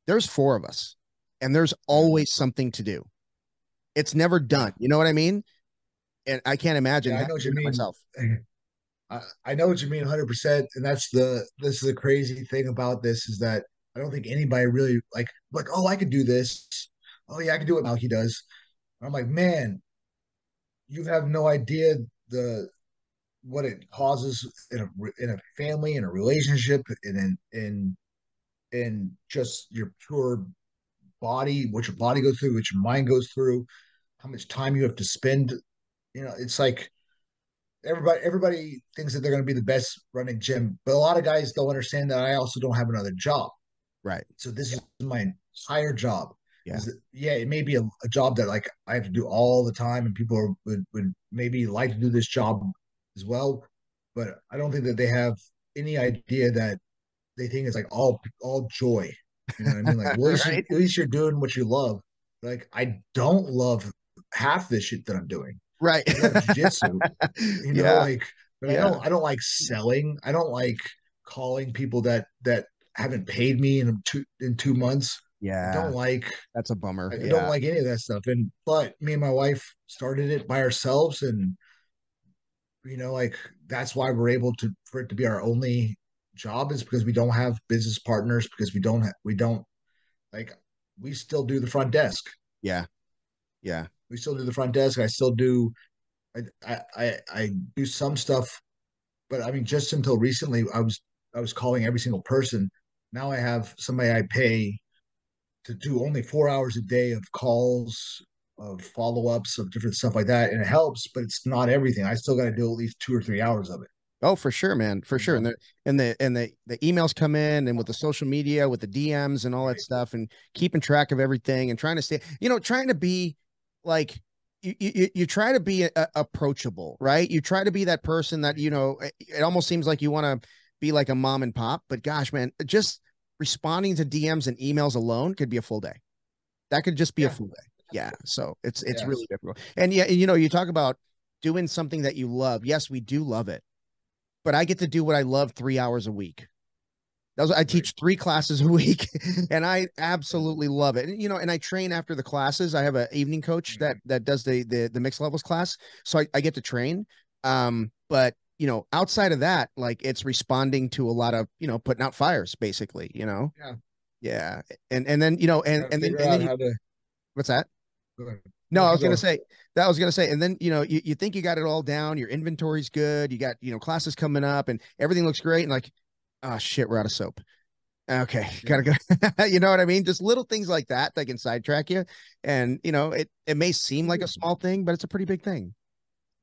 there's four of us and there's always something to do. It's never done. You know what I mean? And I can't imagine Yeah, I know what you mean. myself. I, I know what you mean 100% and that's the this is the crazy thing about this is that I don't think anybody really like like oh I could do this oh yeah I could do what Malky does I'm like man you have no idea the what it causes in a in a family in a relationship and in in in just your pure body what your body goes through what your mind goes through how much time you have to spend you know it's like everybody everybody thinks that they're going to be the best running gym but a lot of guys don't understand that i also don't have another job Right. so this is my entire job Yeah. That- yeah it may be a, a job that like i have to do all the time and people are, would, would maybe like to do this job as well but i don't think that they have any idea that they think it's like all all joy you know what i mean like well, at, least Right. you, at least you're doing what you love like i don't love half the shit that i'm doing Right. I love jujitsu, you know yeah. like but Yeah. i don't i don't like selling i don't like calling people that that haven't paid me in two in two months i Yeah. don't like That's a bummer. i yeah. don't like any of that stuff and but me and my wife started it by ourselves and you know, like that's why we're able to for it to be our only job is because we don't have business partners because we don't have, we don't like we still do the front desk. Yeah. Yeah. We still do the front desk. I still do I I I do some stuff, but I mean just until recently I was I was calling every single person. Now I have somebody I pay to do only four hours a day of calls, of follow ups, of different stuff like that, and it helps, but it's not everything. I still got to do at least two or three hours of it. Oh, for sure, man, for sure. And the and the and the the emails come in, and with the social media, with the DMs and all that stuff, and keeping track of everything, and trying to stay, you know, trying to be like you you, you try to be a, approachable, right? You try to be that person that you know. It almost seems like you want to be like a mom and pop, but gosh, man, just responding to DMs and emails alone could be a full day. That could just be yeah. a full day. Yeah. So it's it's yes. really difficult. And yeah, you know, you talk about doing something that you love. Yes, we do love it, but I get to do what I love three hours a week. That was, I teach three classes a week, and I absolutely love it. And, you know, and I train after the classes. I have an evening coach mm-hmm. that that does the the the mixed levels class, so I, I get to train. Um, but you know, outside of that, like it's responding to a lot of, you know, putting out fires basically, you know? Yeah. Yeah. And, and then, you know, and, and then, and then you, to... what's that? No, I was going to say that I was going to say, and then, you know, you, you think you got it all down. Your inventory's good. You got, you know, classes coming up and everything looks great. And like, oh shit, we're out of soap. Okay. Yeah. Gotta go. you know what I mean? Just little things like that that can sidetrack you. And, you know, it, it may seem like a small thing, but it's a pretty big thing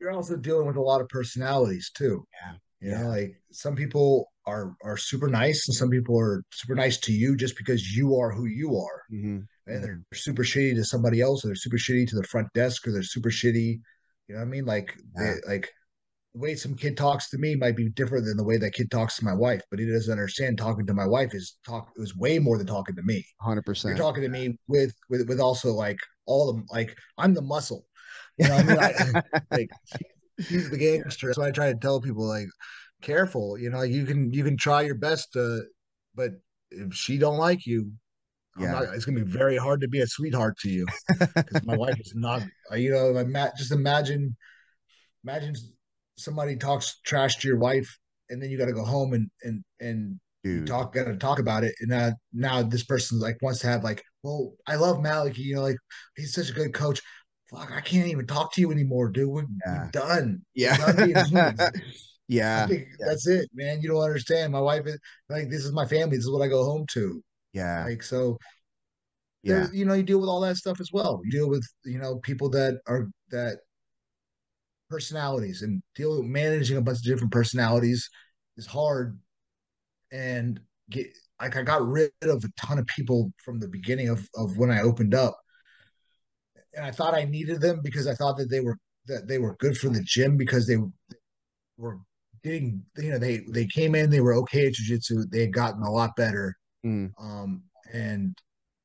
you're also dealing with a lot of personalities too. Yeah. You yeah. know, like some people are are super nice and some people are super nice to you just because you are who you are. Mm-hmm. And mm-hmm. they're super shitty to somebody else, or they're super shitty to the front desk, or they're super shitty. You know what I mean? Like yeah. they, like the way some kid talks to me might be different than the way that kid talks to my wife, but he doesn't understand talking to my wife is talk it was way more than talking to me. Hundred percent. You're talking to me with with with also like all the like I'm the muscle. You know, I mean, I, like she's the gangster. So I try to tell people like, careful. You know, you can you can try your best, to, but if she don't like you, yeah, not, it's gonna be very hard to be a sweetheart to you because my wife is not. Uh, you know, I just imagine, imagine somebody talks trash to your wife, and then you got to go home and and and Dude. talk got to talk about it, and now now this person like wants to have like, well, I love Malik. You know, like he's such a good coach fuck, I can't even talk to you anymore, dude. We're, yeah. we're done. Yeah. We're done yeah. yeah. That's it, man. You don't understand. My wife is like, this is my family. This is what I go home to. Yeah. Like, so, yeah. You know, you deal with all that stuff as well. You deal with, you know, people that are, that personalities and deal with managing a bunch of different personalities is hard. And get, like, I got rid of a ton of people from the beginning of, of when I opened up and I thought I needed them because I thought that they were that they were good for the gym because they were getting you know they they came in they were okay at jiu-jitsu they had gotten a lot better mm. um and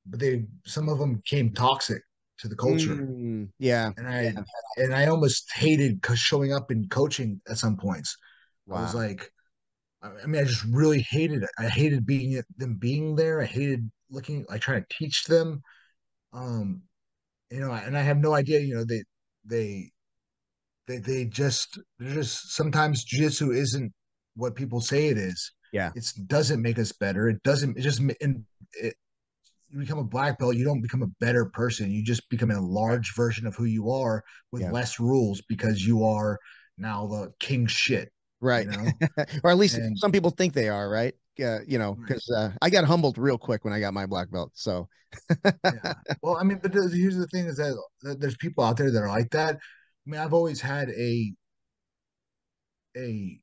but they some of them came toxic to the culture mm. yeah and i yeah. and i almost hated showing up in coaching at some points wow. i was like i mean i just really hated it i hated being them being there i hated looking like trying to teach them um you know, and I have no idea, you know, they they they they just they're just sometimes jiu-jitsu isn't what people say it is. Yeah. It doesn't make us better. It doesn't it just and it you become a black belt, you don't become a better person. You just become a large version of who you are with yeah. less rules because you are now the king shit. Right. You know? or at least and, some people think they are, right? uh, you know, because uh, I got humbled real quick when I got my black belt. So, yeah. well, I mean, but here's the thing: is that, that there's people out there that are like that. I mean, I've always had a a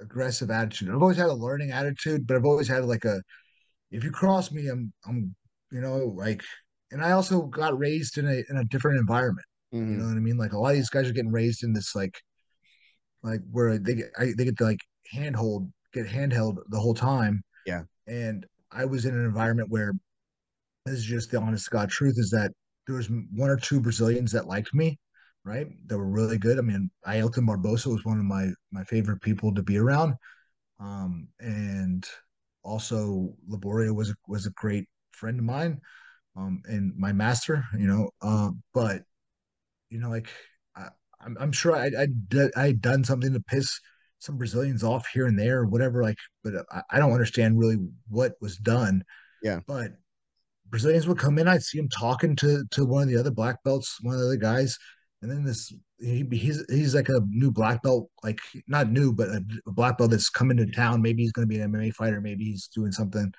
aggressive attitude. I've always had a learning attitude, but I've always had like a if you cross me, I'm I'm you know like, and I also got raised in a in a different environment. Mm-hmm. You know what I mean? Like a lot of these guys are getting raised in this like like where they get I, they get to like handhold get handheld the whole time. Yeah. And I was in an environment where this is just the honest God truth is that there was one or two Brazilians that liked me, right? That were really good. I mean, Ailton Barbosa was one of my my favorite people to be around. Um, and also Liborio was a, was a great friend of mine, um, and my master, you know. Um, but you know, like I, I'm, I'm sure I I I had done something to piss some Brazilians off here and there, or whatever. Like, but I, I don't understand really what was done. Yeah. But Brazilians would come in. I'd see him talking to to one of the other black belts, one of the other guys, and then this he, he's he's like a new black belt, like not new, but a, a black belt that's coming to town. Maybe he's going to be an MMA fighter. Maybe he's doing something.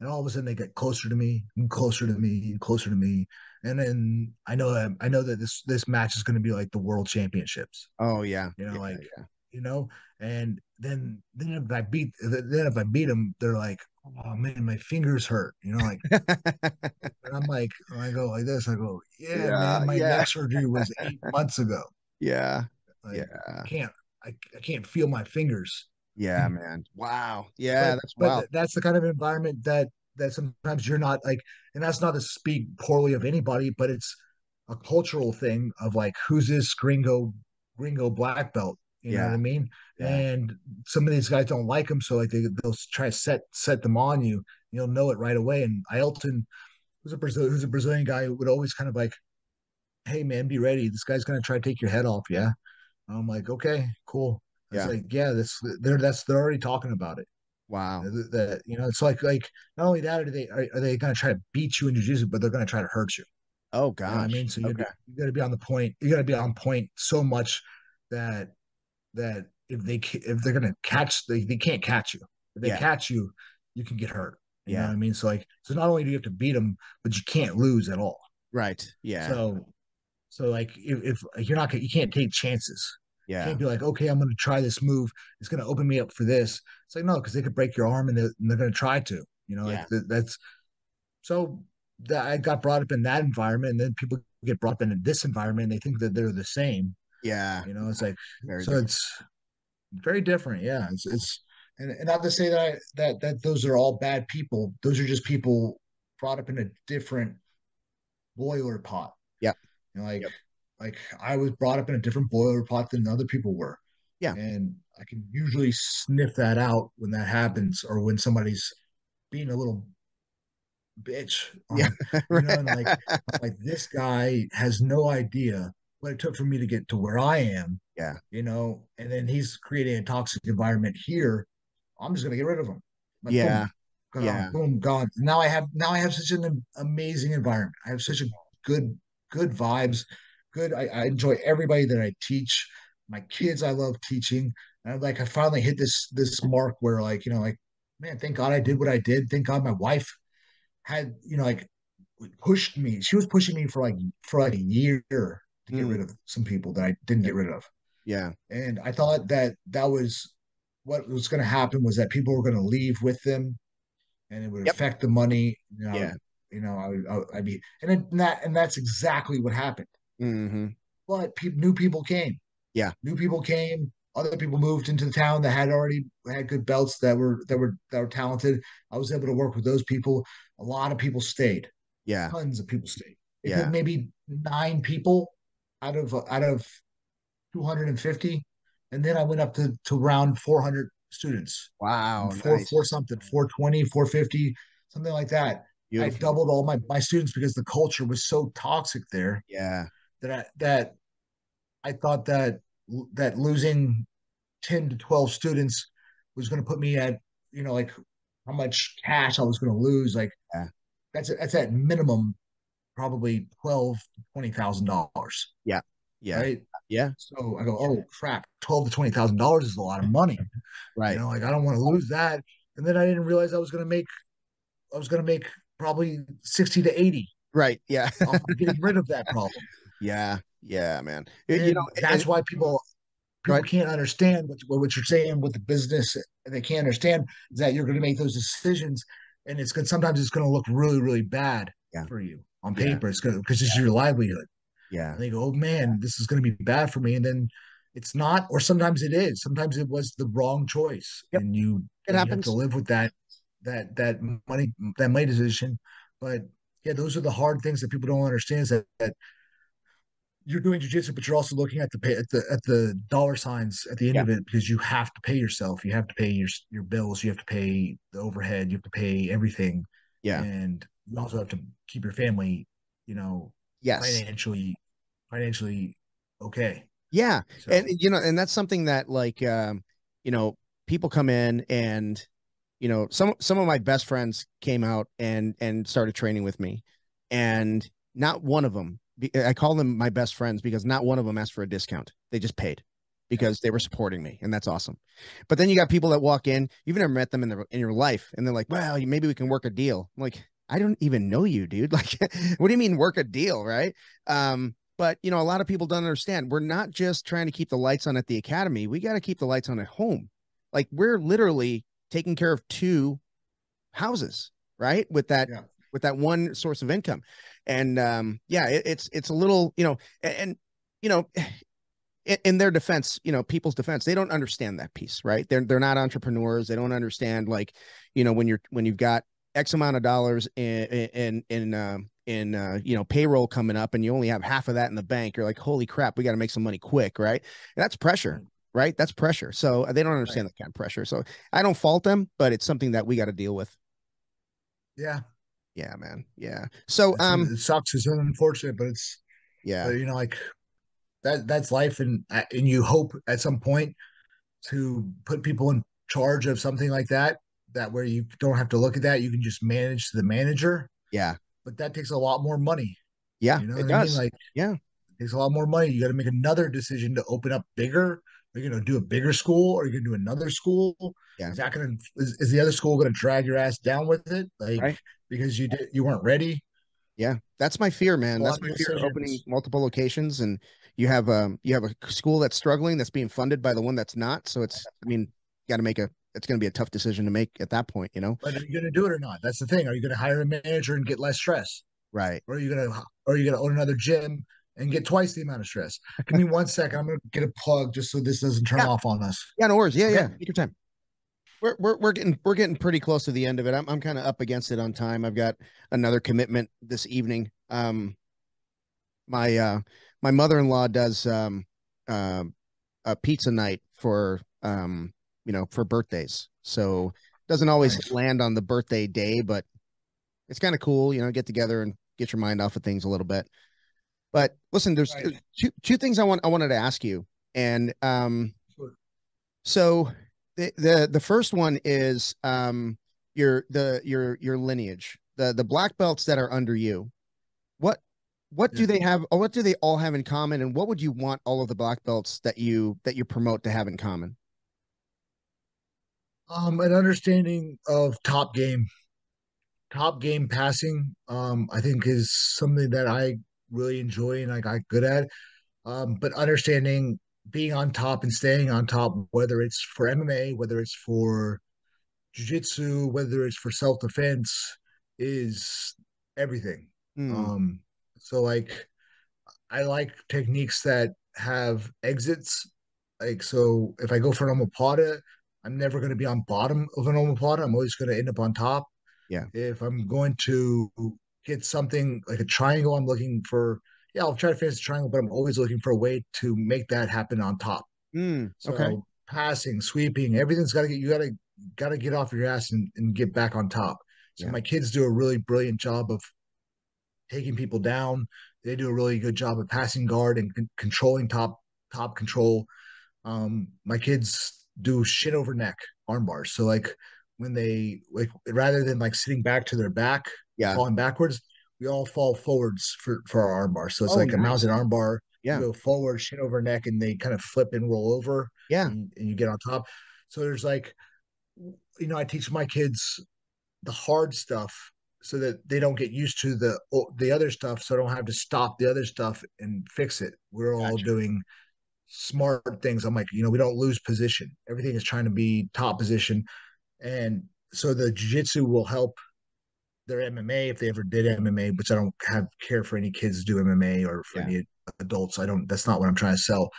And all of a sudden, they get closer to me, and closer to me, and closer to me. And then I know that I know that this this match is going to be like the world championships. Oh yeah, you know, yeah, like yeah. you know. And then then if I beat then if I beat them, they're like, oh man, my fingers hurt. You know, like and I'm like, I go like this. I go, yeah, yeah man, my yeah. neck surgery was eight months ago. Yeah, like, yeah. I can't I, I can't feel my fingers. Yeah, man. Wow. Yeah, but, that's but wow. that's the kind of environment that that sometimes you're not like, and that's not to speak poorly of anybody, but it's a cultural thing of like, who's this gringo gringo black belt? You yeah. know what I mean? Yeah. And some of these guys don't like them, so like they they'll try to set set them on you. You'll know it right away. And Ailton, who's a Brazil, who's a Brazilian guy, would always kind of like, "Hey man, be ready. This guy's gonna try to take your head off." Yeah. I'm like, okay, cool. It's yeah. like, yeah, this they're that's they're already talking about it. Wow. That, you know, it's like like not only that are they are, are they going to try to beat you in jiu-jitsu, but they're going to try to hurt you. Oh god. You know I mean, so you okay. you got to be on the point. You got to be on point so much that that if they if they're going to catch, they, they can't catch you. If they yeah. catch you, you can get hurt. You yeah. know what I mean? So like, so not only do you have to beat them, but you can't lose at all. Right. Yeah. So, so like, if, if you're not, you can't take chances. Yeah. You can't be like, okay, I'm going to try this move. It's going to open me up for this. It's like, no, because they could break your arm and they're, and they're going to try to, you know, yeah. like that's so that I got brought up in that environment. And then people get brought up in this environment and they think that they're the same. Yeah. You know, it's like, very so different. it's very different. Yeah. It's, it's, and, and not to say that I, that, that those are all bad people. Those are just people brought up in a different boiler pot. Yeah. You know, like, yep like I was brought up in a different boiler pot than other people were. Yeah. And I can usually sniff that out when that happens or when somebody's being a little bitch. On, yeah. you know, and like like this guy has no idea what it took for me to get to where I am. Yeah. You know, and then he's creating a toxic environment here. I'm just gonna get rid of him. Like, yeah. Boom, yeah. Boom, gone. Now I have now I have such an amazing environment. I have such a good good vibes good. I, I enjoy everybody that I teach. My kids, I love teaching. And I'm like, I finally hit this this mark where, like, you know, like, man, thank God I did what I did. Thank God my wife had, you know, like pushed me. She was pushing me for like for like a year to get mm. rid of some people that I didn't get rid of. Yeah. And I thought that that was what was going to happen was that people were going to leave with them and it would yep. affect the money. You know, yeah. You know, I would, I, would be, and that, and that's exactly what happened. Mm-hmm. But pe- new people came. Yeah, new people came. Other people moved into the town that had already had good belts that were that were that were talented. I was able to work with those people. A lot of people stayed. Yeah, tons of people stayed. Yeah, maybe nine people out of out of 250, and then I went up to to around 400 students. Wow, four nice. four something, 420, 450, something like that. Beautiful. I doubled all my my students because the culture was so toxic there. Yeah, that I, that I thought that that losing 10 to 12 students was going to put me at you know like how much cash I was going to lose like yeah. that's that's at minimum probably 12 to 20 thousand dollars. Yeah. Yeah. Right? Yeah. So I go oh crap 12 to 20 thousand dollars is a lot of money. Right. You know like I don't want to lose that. And then I didn't realize I was going to make I was going to make probably 60 to 80 right. Yeah. Getting rid of that problem. Yeah, yeah, man. And you know, that's and, why people people right. can't understand what, what you're saying with the business. They can't understand that you're going to make those decisions, and it's going to sometimes it's going to look really, really bad yeah. for you on paper. Yeah. It's because it's yeah. your livelihood. Yeah, and they go, "Oh man, this is going to be bad for me," and then it's not, or sometimes it is. Sometimes it was the wrong choice, yep. and you, it happens. have to live with that that that money that money decision. But yeah, those are the hard things that people don't understand. Is that, that you're doing jujitsu, but you're also looking at the pay at the at the dollar signs at the end yeah. of it because you have to pay yourself. You have to pay your your bills. You have to pay the overhead. You have to pay everything. Yeah, and you also have to keep your family, you know, yes, financially financially okay. Yeah. So. And you know, and that's something that like um, you know, people come in and you know, some some of my best friends came out and and started training with me. And not one of them I call them my best friends because not one of them asked for a discount. They just paid because they were supporting me, and that's awesome. But then you got people that walk in, you've never met them in the in your life, and they're like, "Well, maybe we can work a deal." I'm like, I don't even know you, dude. Like, what do you mean work a deal, right? Um, but you know, a lot of people don't understand. We're not just trying to keep the lights on at the academy. We got to keep the lights on at home. Like, we're literally taking care of two houses, right? With that yeah. with that one source of income. And um, yeah, it, it's it's a little, you know, and, and you know, in, in, their defense, you know, people's defense, they don't understand that piece, right? They're they're not entrepreneurs. They don't understand like, you know, when you're when you've got X amount of dollars in in in uh, in uh, you know payroll coming up, and you only have half of that in the bank. You're like, holy crap, we got to make some money quick, right? And that's pressure, mm. right? That's pressure. So uh, they don't understand right. that kind of pressure. So I don't fault them, but it's something that we got to deal with. Yeah, yeah, man. Yeah. So it's, um it sucks. It's unfortunate, but it's yeah. But, you know, like that that's life and and you hope at some point to put people in charge of something like that that where you don't have to look at that. You can just manage the manager. Yeah. But that takes a lot more money. Yeah you know it does I mean? like yeah. it takes a lot more money. You got to make another decision to open up bigger. Are you going to do a bigger school or are you going to do another school? Yeah. Is that going to is, is the other school going to drag your ass down with it? Like right. because you did you weren't ready. Yeah, that's my fear, man. That's my fear opening multiple locations and you have um you have a school that's struggling that's being funded by the one that's not. So it's I mean, got to make a it's going to be a tough decision to make at that point, you know. But are you going to do it or not? That's the thing. Are you going to hire a manager and get less stress? Right. Or are you going to or are you going to own another gym and get twice the amount of stress? Give me one second. I'm going to get a plug just so this doesn't turn yeah. off on us. Yeah, no worries. Yeah, yeah. Take your time we're we're we're getting we're getting pretty close to the end of it. I'm I'm kind of up against it on time. I've got another commitment this evening. Um, my uh my mother in law does um uh, a pizza night for um you know for birthdays, so doesn't always nice. land on the birthday day, but it's kind of cool. You know, get together and get your mind off of things a little bit. But listen, there's right. two two things I want I wanted to ask you, and um, sure. so the the the first one is um your the your your lineage the the black belts that are under you what what do they have or what do they all have in common and what would you want all of the black belts that you that you promote to have in common um an understanding of top game top game passing um i think is something that i really enjoy and i got good at um but understanding being on top and staying on top, whether it's for MMA, whether it's for jiu-jitsu, whether it's for self-defense, is everything. Mm. Um, so like I like techniques that have exits. Like so if I go for an omoplata, I'm never going to be on bottom of an omoplata. I'm always going to end up on top. Yeah. If I'm going to get something like a triangle, I'm looking for yeah, I'll try to finish the triangle, but I'm always looking for a way to make that happen on top. Mm, okay. So passing, sweeping, everything's got to get you got to got to get off your ass and, and get back on top. So yeah. my kids do a really brilliant job of taking people down. They do a really good job of passing guard and c- controlling top top control. Um, my kids do shin over neck arm bars. So like when they like rather than like sitting back to their back, yeah, falling backwards, we all fall forwards for for our arm bar. So it's oh, like nice. a mounted arm bar. Yeah. You go forward, shin over neck, and they kind of flip and roll over. Yeah. And, and you get on top. So there's like, you know, I teach my kids the hard stuff so that they don't get used to the the other stuff, so I don't have to stop the other stuff and fix it. We're all gotcha. doing smart things. I'm like, you know, we don't lose position. Everything is trying to be top position, and so the jiu-jitsu will help their MMA if they ever did MMA, which I don't have care for any kids do MMA or for yeah. any adults. I don't. That's not what I'm trying to sell.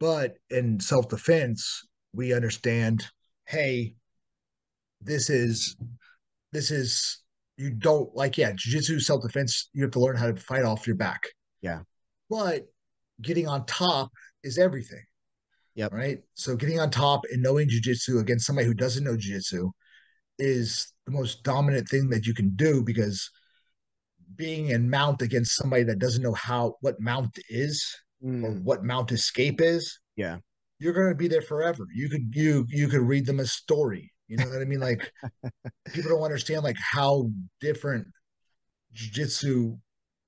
But in self defense, we understand. Hey, this is this is you don't like yeah jiu-jitsu self-defense you have to learn how to fight off your back yeah but getting on top is everything yep right so getting on top and knowing jiu-jitsu against somebody who doesn't know jiu-jitsu is the most dominant thing that you can do because being in mount against somebody that doesn't know how what mount is mm. or what Mount Escape is, yeah, you're going to be there forever. You could you you could read them a story. You know what I mean? Like people don't understand like how different jiu-jitsu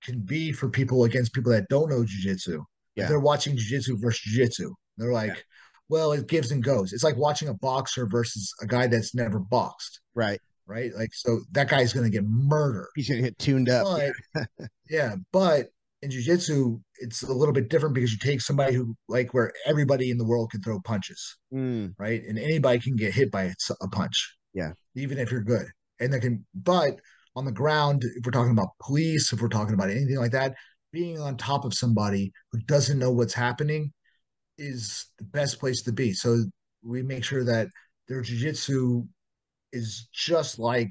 can be for people against people that don't know jiu-jitsu. Yeah. They're watching jiu-jitsu versus jiu-jitsu. They're like, yeah. well, it gives and goes. It's like watching a boxer versus a guy that's never boxed. Right. Right. Like, so that guy's going to get murdered. He's going to get tuned up. But, yeah. But in jiu-jitsu, it's a little bit different because you take somebody who like where everybody in the world can throw punches. Mm. Right. And anybody can get hit by a punch. Yeah. Even if you're good. And they can, but on the ground, if we're talking about police, if we're talking about anything like that, being on top of somebody who doesn't know what's happening is the best place to be. So we make sure that their jujitsu is just like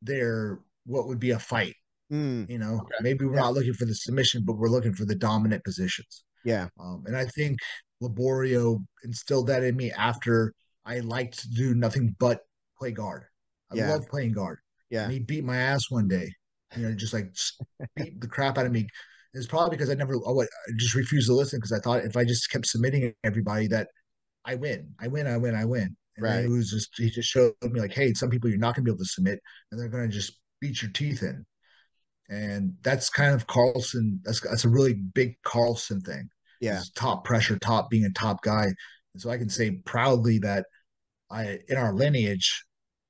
their what would be a fight. Mm, you know, okay. maybe we're yeah. not looking for the submission, but we're looking for the dominant positions. Yeah. Um, and I think Liborio instilled that in me after I liked to do nothing but play guard. I yeah. love playing guard. Yeah. And he beat my ass one day, you know, just like beat the crap out of me. It's probably because I never, oh, I just refused to listen because I thought if I just kept submitting everybody that I win, I win, I win, I win. And right. it was just, he just showed me like, hey, some people you're not going to be able to submit and they're going to just beat your teeth in. And that's kind of Carlson. That's, that's a really big Carlson thing. Yeah. top pressure, top being a top guy. And so I can say proudly that I, in our lineage,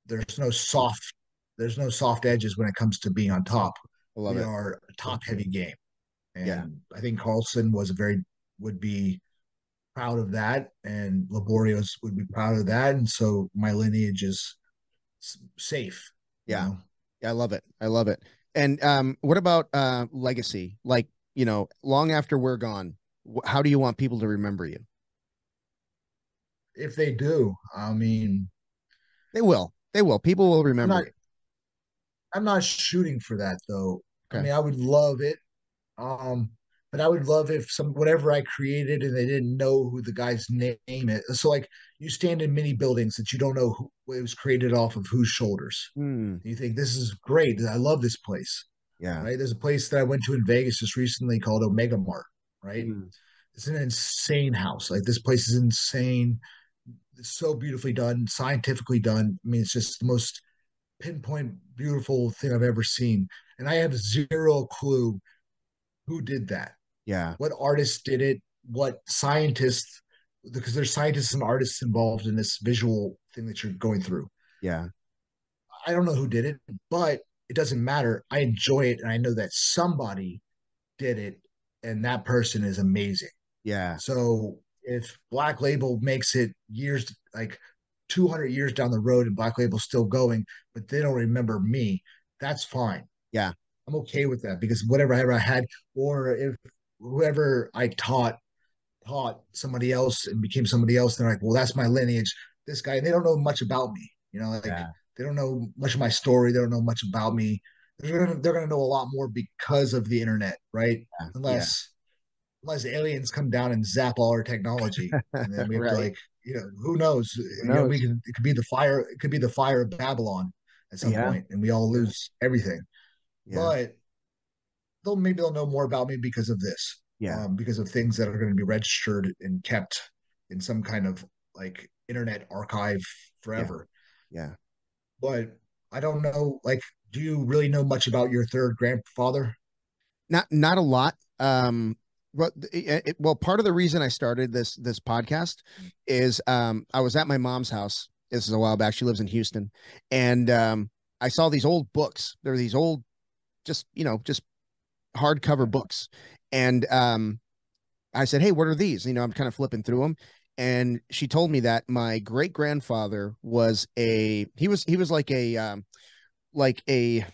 there's no soft there's no soft edges when it comes to being on top. we it. are a top heavy game. And yeah. I think Carlson was a very would be proud of that, and Liborio's would be proud of that, and so my lineage is safe. Yeah, you know? yeah, I love it. I love it. And um, what about uh, legacy? Like you know, long after we're gone, how do you want people to remember you? If they do, I mean, they will. They will. People will remember. Not, I'm not shooting for that though. Okay. I mean, I would love it. Um, but I would love if some whatever I created and they didn't know who the guy's name is. So like you stand in many buildings that you don't know who it was created off of whose shoulders. Mm. You think this is great. I love this place. Yeah. Right. There's a place that I went to in Vegas just recently called Omega Mart. Right. Mm. It's an insane house. Like this place is insane. It's so beautifully done, scientifically done. I mean, it's just the most pinpoint beautiful thing I've ever seen. And I have zero clue who did that. Yeah. What artist did it? What scientists, because there's scientists and artists involved in this visual thing that you're going through. Yeah. I don't know who did it, but it doesn't matter. I enjoy it. And I know that somebody did it and that person is amazing. Yeah. So if Black Label makes it years like 200 years down the road and Black Label's still going, but they don't remember me, that's fine. Yeah. I'm okay with that because whatever I ever had, or if whoever I taught taught somebody else and became somebody else, they're like, well, that's my lineage. This guy, and they don't know much about me. You know, like yeah. they don't know much of my story. They don't know much about me. They're gonna, they're gonna know a lot more because of the internet, right? Yeah. Unless yeah. unless aliens come down and zap all our technology, and then we have right. to like you know, who knows? Who knows? You know, we can, it could be the fire, it could be the fire of Babylon at some yeah. point, and we all lose everything. Yeah. But they'll maybe they'll know more about me because of this. Yeah. Um, because of things that are going to be registered and kept in some kind of like internet archive forever. Yeah. yeah. But I don't know, like, do you really know much about your third grandfather? Not not a lot. Um well, part of the reason I started this this podcast is um, I was at my mom's house. This is a while back. She lives in Houston, and um, I saw these old books. There are these old, just you know, just hardcover books, and um, I said, "Hey, what are these?" You know, I'm kind of flipping through them, and she told me that my great grandfather was a he was he was like a um, like a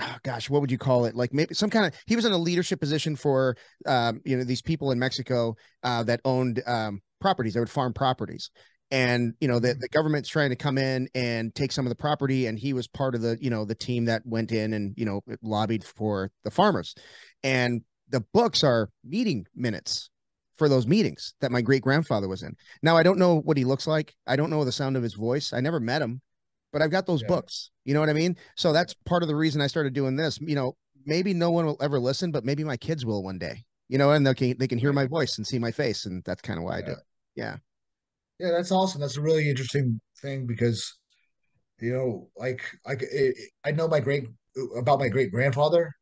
oh gosh, what would you call it? Like maybe some kind of he was in a leadership position for um, you know these people in Mexico uh, that owned um, properties. They would farm properties, and you know the the government's trying to come in and take some of the property, and he was part of the you know the team that went in and you know lobbied for the farmers, and the books are meeting minutes for those meetings that my great grandfather was in. Now I don't know what he looks like. I don't know the sound of his voice. I never met him but I've got those yeah. books. You know what I mean? So that's part of the reason I started doing this. You know, maybe no one will ever listen, but maybe my kids will one day. you know, and they can they can hear my voice and see my face, and that's kind of why yeah. I do. It. Yeah. Yeah, that's awesome. That's a really interesting thing because, you know, like like it, I know my great about my great grandfather,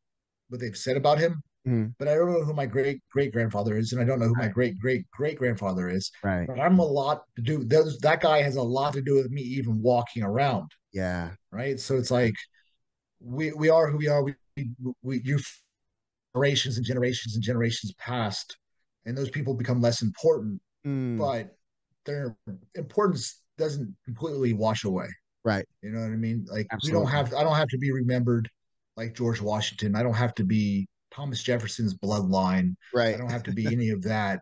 what they've said about him, mm. but I don't know who my great great grandfather is, and I don't know who right. my great great great grandfather is. Right. But I'm a lot to do. Those, that guy has a lot to do with me even walking around. Yeah. Right. So it's like we we are who we are. We we you generations and generations and generations past, and those people become less important. Mm. But their importance doesn't completely wash away. Right. You know what I mean? Like Absolutely. we don't have I don't have to be remembered like George Washington. I don't have to be Thomas Jefferson's bloodline. Right. I don't have to be any of that.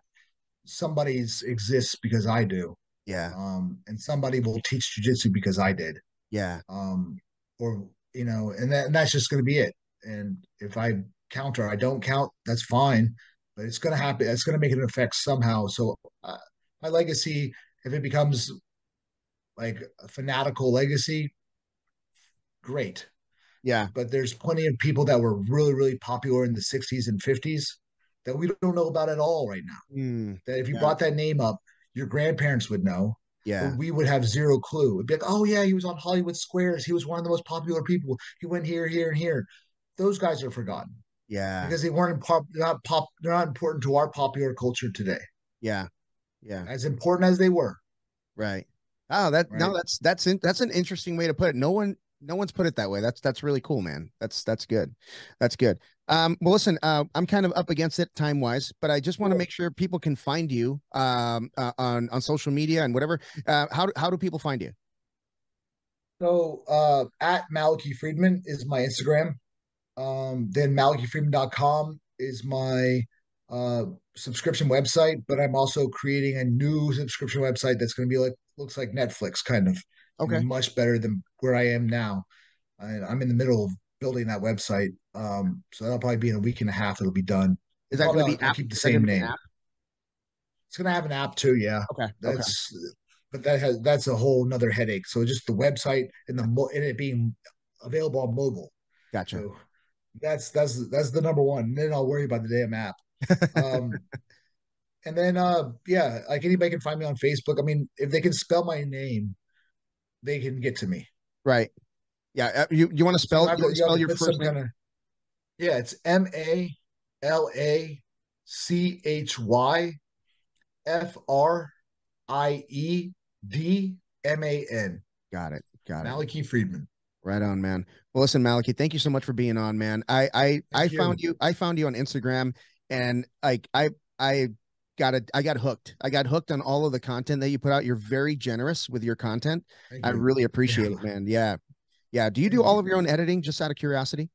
Somebody's exists because I do. Yeah. Um, and somebody will teach jujitsu because I did. Yeah. Um, or you know, and that and that's just gonna be it. And if I counter, I don't count, that's fine. But it's gonna happen. It's gonna make an effect somehow. So uh, my legacy, if it becomes like a fanatical legacy, great. Yeah. But there's plenty of people that were really, really popular in the 60s and 50s that we don't know about at all right now. Mm, that if you yeah. brought that name up, your grandparents would know. Yeah. we would have zero clue. It'd be like, oh, yeah, he was on Hollywood Squares. He was one of the most popular people. He went here, here, and here. Those guys are forgotten. Yeah. Because they weren't pop, they're not pop, they're not important to our popular culture today. Yeah. Yeah. As important as they were. Right. Oh, that right. no, that's that's in, that's an interesting way to put it. No one no one's put it that way. That's that's really cool, man. That's that's good. That's good. Um, well, listen, uh, I'm kind of up against it time wise, but I just want to make sure people can find you um, uh, on on social media and whatever. Uh, how how do people find you? So uh, at Malachy Friedman is my Instagram. Um, then MalachyFriedman.com is my uh, subscription website, but I'm also creating a new subscription website that's going to be like looks like Netflix kind of. Okay. Much better than where I am now. And I'm in the middle of building that website. Um, so that'll probably be in a week and a half. It'll be done. Is that going to be app? Keep the same name. It's going to have an app too. Yeah. Okay. That's, okay. but that has that's a whole nother headache. So just the website and the and it being available on mobile. Gotcha. So that's that's that's the number one. And then I'll worry about the damn app. Um, and then uh yeah, like anybody can find me on Facebook. I mean, if they can spell my name, they can get to me. Right. Yeah. Uh, you you want to spell, so you, you spell your first name? Yeah, it's M A L A C H Y F R I E D M A N. Got it. Got it. Malachy Friedman. Right on, man. Well, listen, Malachy, thank you so much for being on, man. I I thank I you. found you. I found you on Instagram, and like I I got it. I got hooked. I got hooked on all of the content that you put out. You're very generous with your content. Thank I really appreciate yeah. it, man. Yeah. Yeah. Do you do all of your own editing just out of curiosity?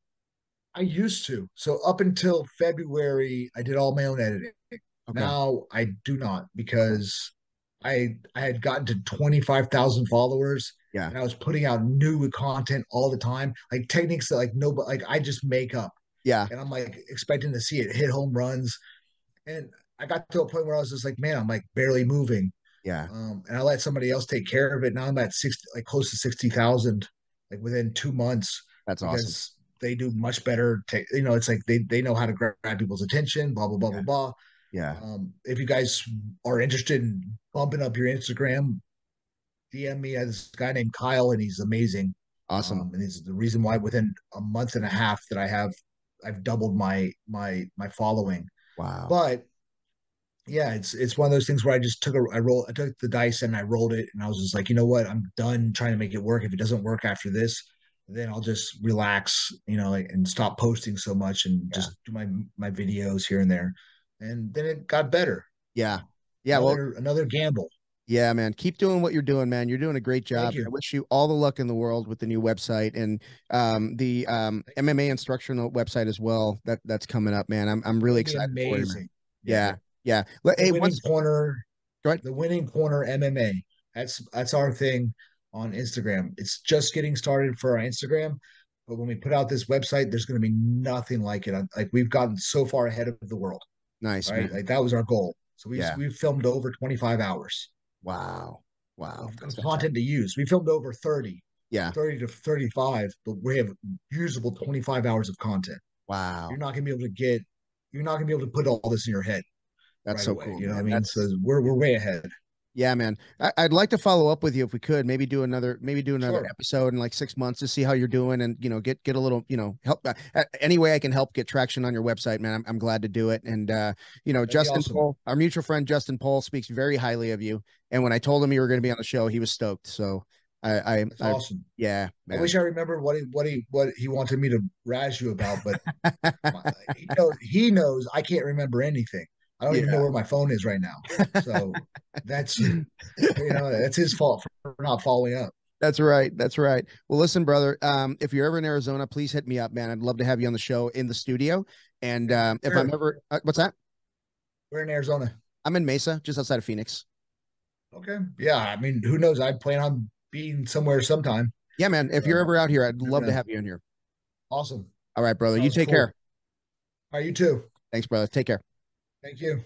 I used to. So up until February, I did all my own editing. Okay. Now I do not because I I had gotten to 25,000 followers. Yeah. And I was putting out new content all the time, like techniques that like nobody like I just make up. Yeah. And I'm like expecting to see it hit home runs. And I got to a point where I was just like, man, I'm like barely moving. Yeah. Um, and I let somebody else take care of it. Now I'm at sixty, like close to sixty thousand, like within two months. That's awesome. They do much better. Take, you know, it's like they they know how to grab people's attention. Blah blah blah yeah. blah blah. Yeah. Um, if you guys are interested in bumping up your Instagram, DM me as this guy named Kyle, and he's amazing. Awesome. Um, and he's the reason why within a month and a half that I have, I've doubled my my my following. Wow. But yeah, it's it's one of those things where I just took a I roll I took the dice and I rolled it and I was just like, you know what, I'm done trying to make it work. If it doesn't work after this, then I'll just relax, you know, like, and stop posting so much and yeah. just do my my videos here and there. And then it got better. Yeah. Yeah. Another, well, another gamble. Yeah, man. Keep doing what you're doing, man. You're doing a great job. I wish you all the luck in the world with the new website and um, the um, MMA instructional website as well. That that's coming up, man. I'm I'm really excited. Amazing. yeah. Yeah. The hey, winning corner. The winning corner MMA. That's that's our thing on Instagram. It's just getting started for our Instagram, but when we put out this website, there's going to be nothing like it. Like we've gotten so far ahead of the world. Nice. Right. Man. Like that was our goal. So we yeah. we filmed over 25 hours. Wow. Wow. content to use. We filmed over 30. Yeah. 30 to 35, but we have usable 25 hours of content. Wow. You're not going to be able to get you're not gonna be able to put all this in your head. That's right so away, cool. You know I mean? That's- So we're we're way ahead. Yeah, man. I, would like to follow up with you if we could. Maybe do another, maybe do another Sure. episode in like six months to see how you're doing, and you know, get get a little, you know, help uh, any way I can help get traction on your website, man. I'm, I'm glad to do it. And uh, you know, That'd Justin awesome. Pohl, our mutual friend Justin Paul, speaks very highly of you. And when I told him you were going to be on the show, he was stoked. So I, I, That's I awesome. yeah, I wish I remembered what he what he what he wanted me to razz you about, but my- he knows he knows I can't remember anything. I don't even know where my phone is right now. So that's you know that's his fault for not following up. That's right. That's right. Well, listen, brother. Um, if you're ever in Arizona, please hit me up, man. I'd love to have you on the show in the studio. And um, if I'm ever, uh, what's that? We're in Arizona. I'm in Mesa, just outside of Phoenix. Okay. Yeah. I mean, who knows? I plan on being somewhere sometime. Yeah, man. If you're Uh, ever out here, I'd love to yeah. have you in here. Awesome. All right, brother. You take cool. care. All right, you too. Thanks, brother. Take care. Thank you.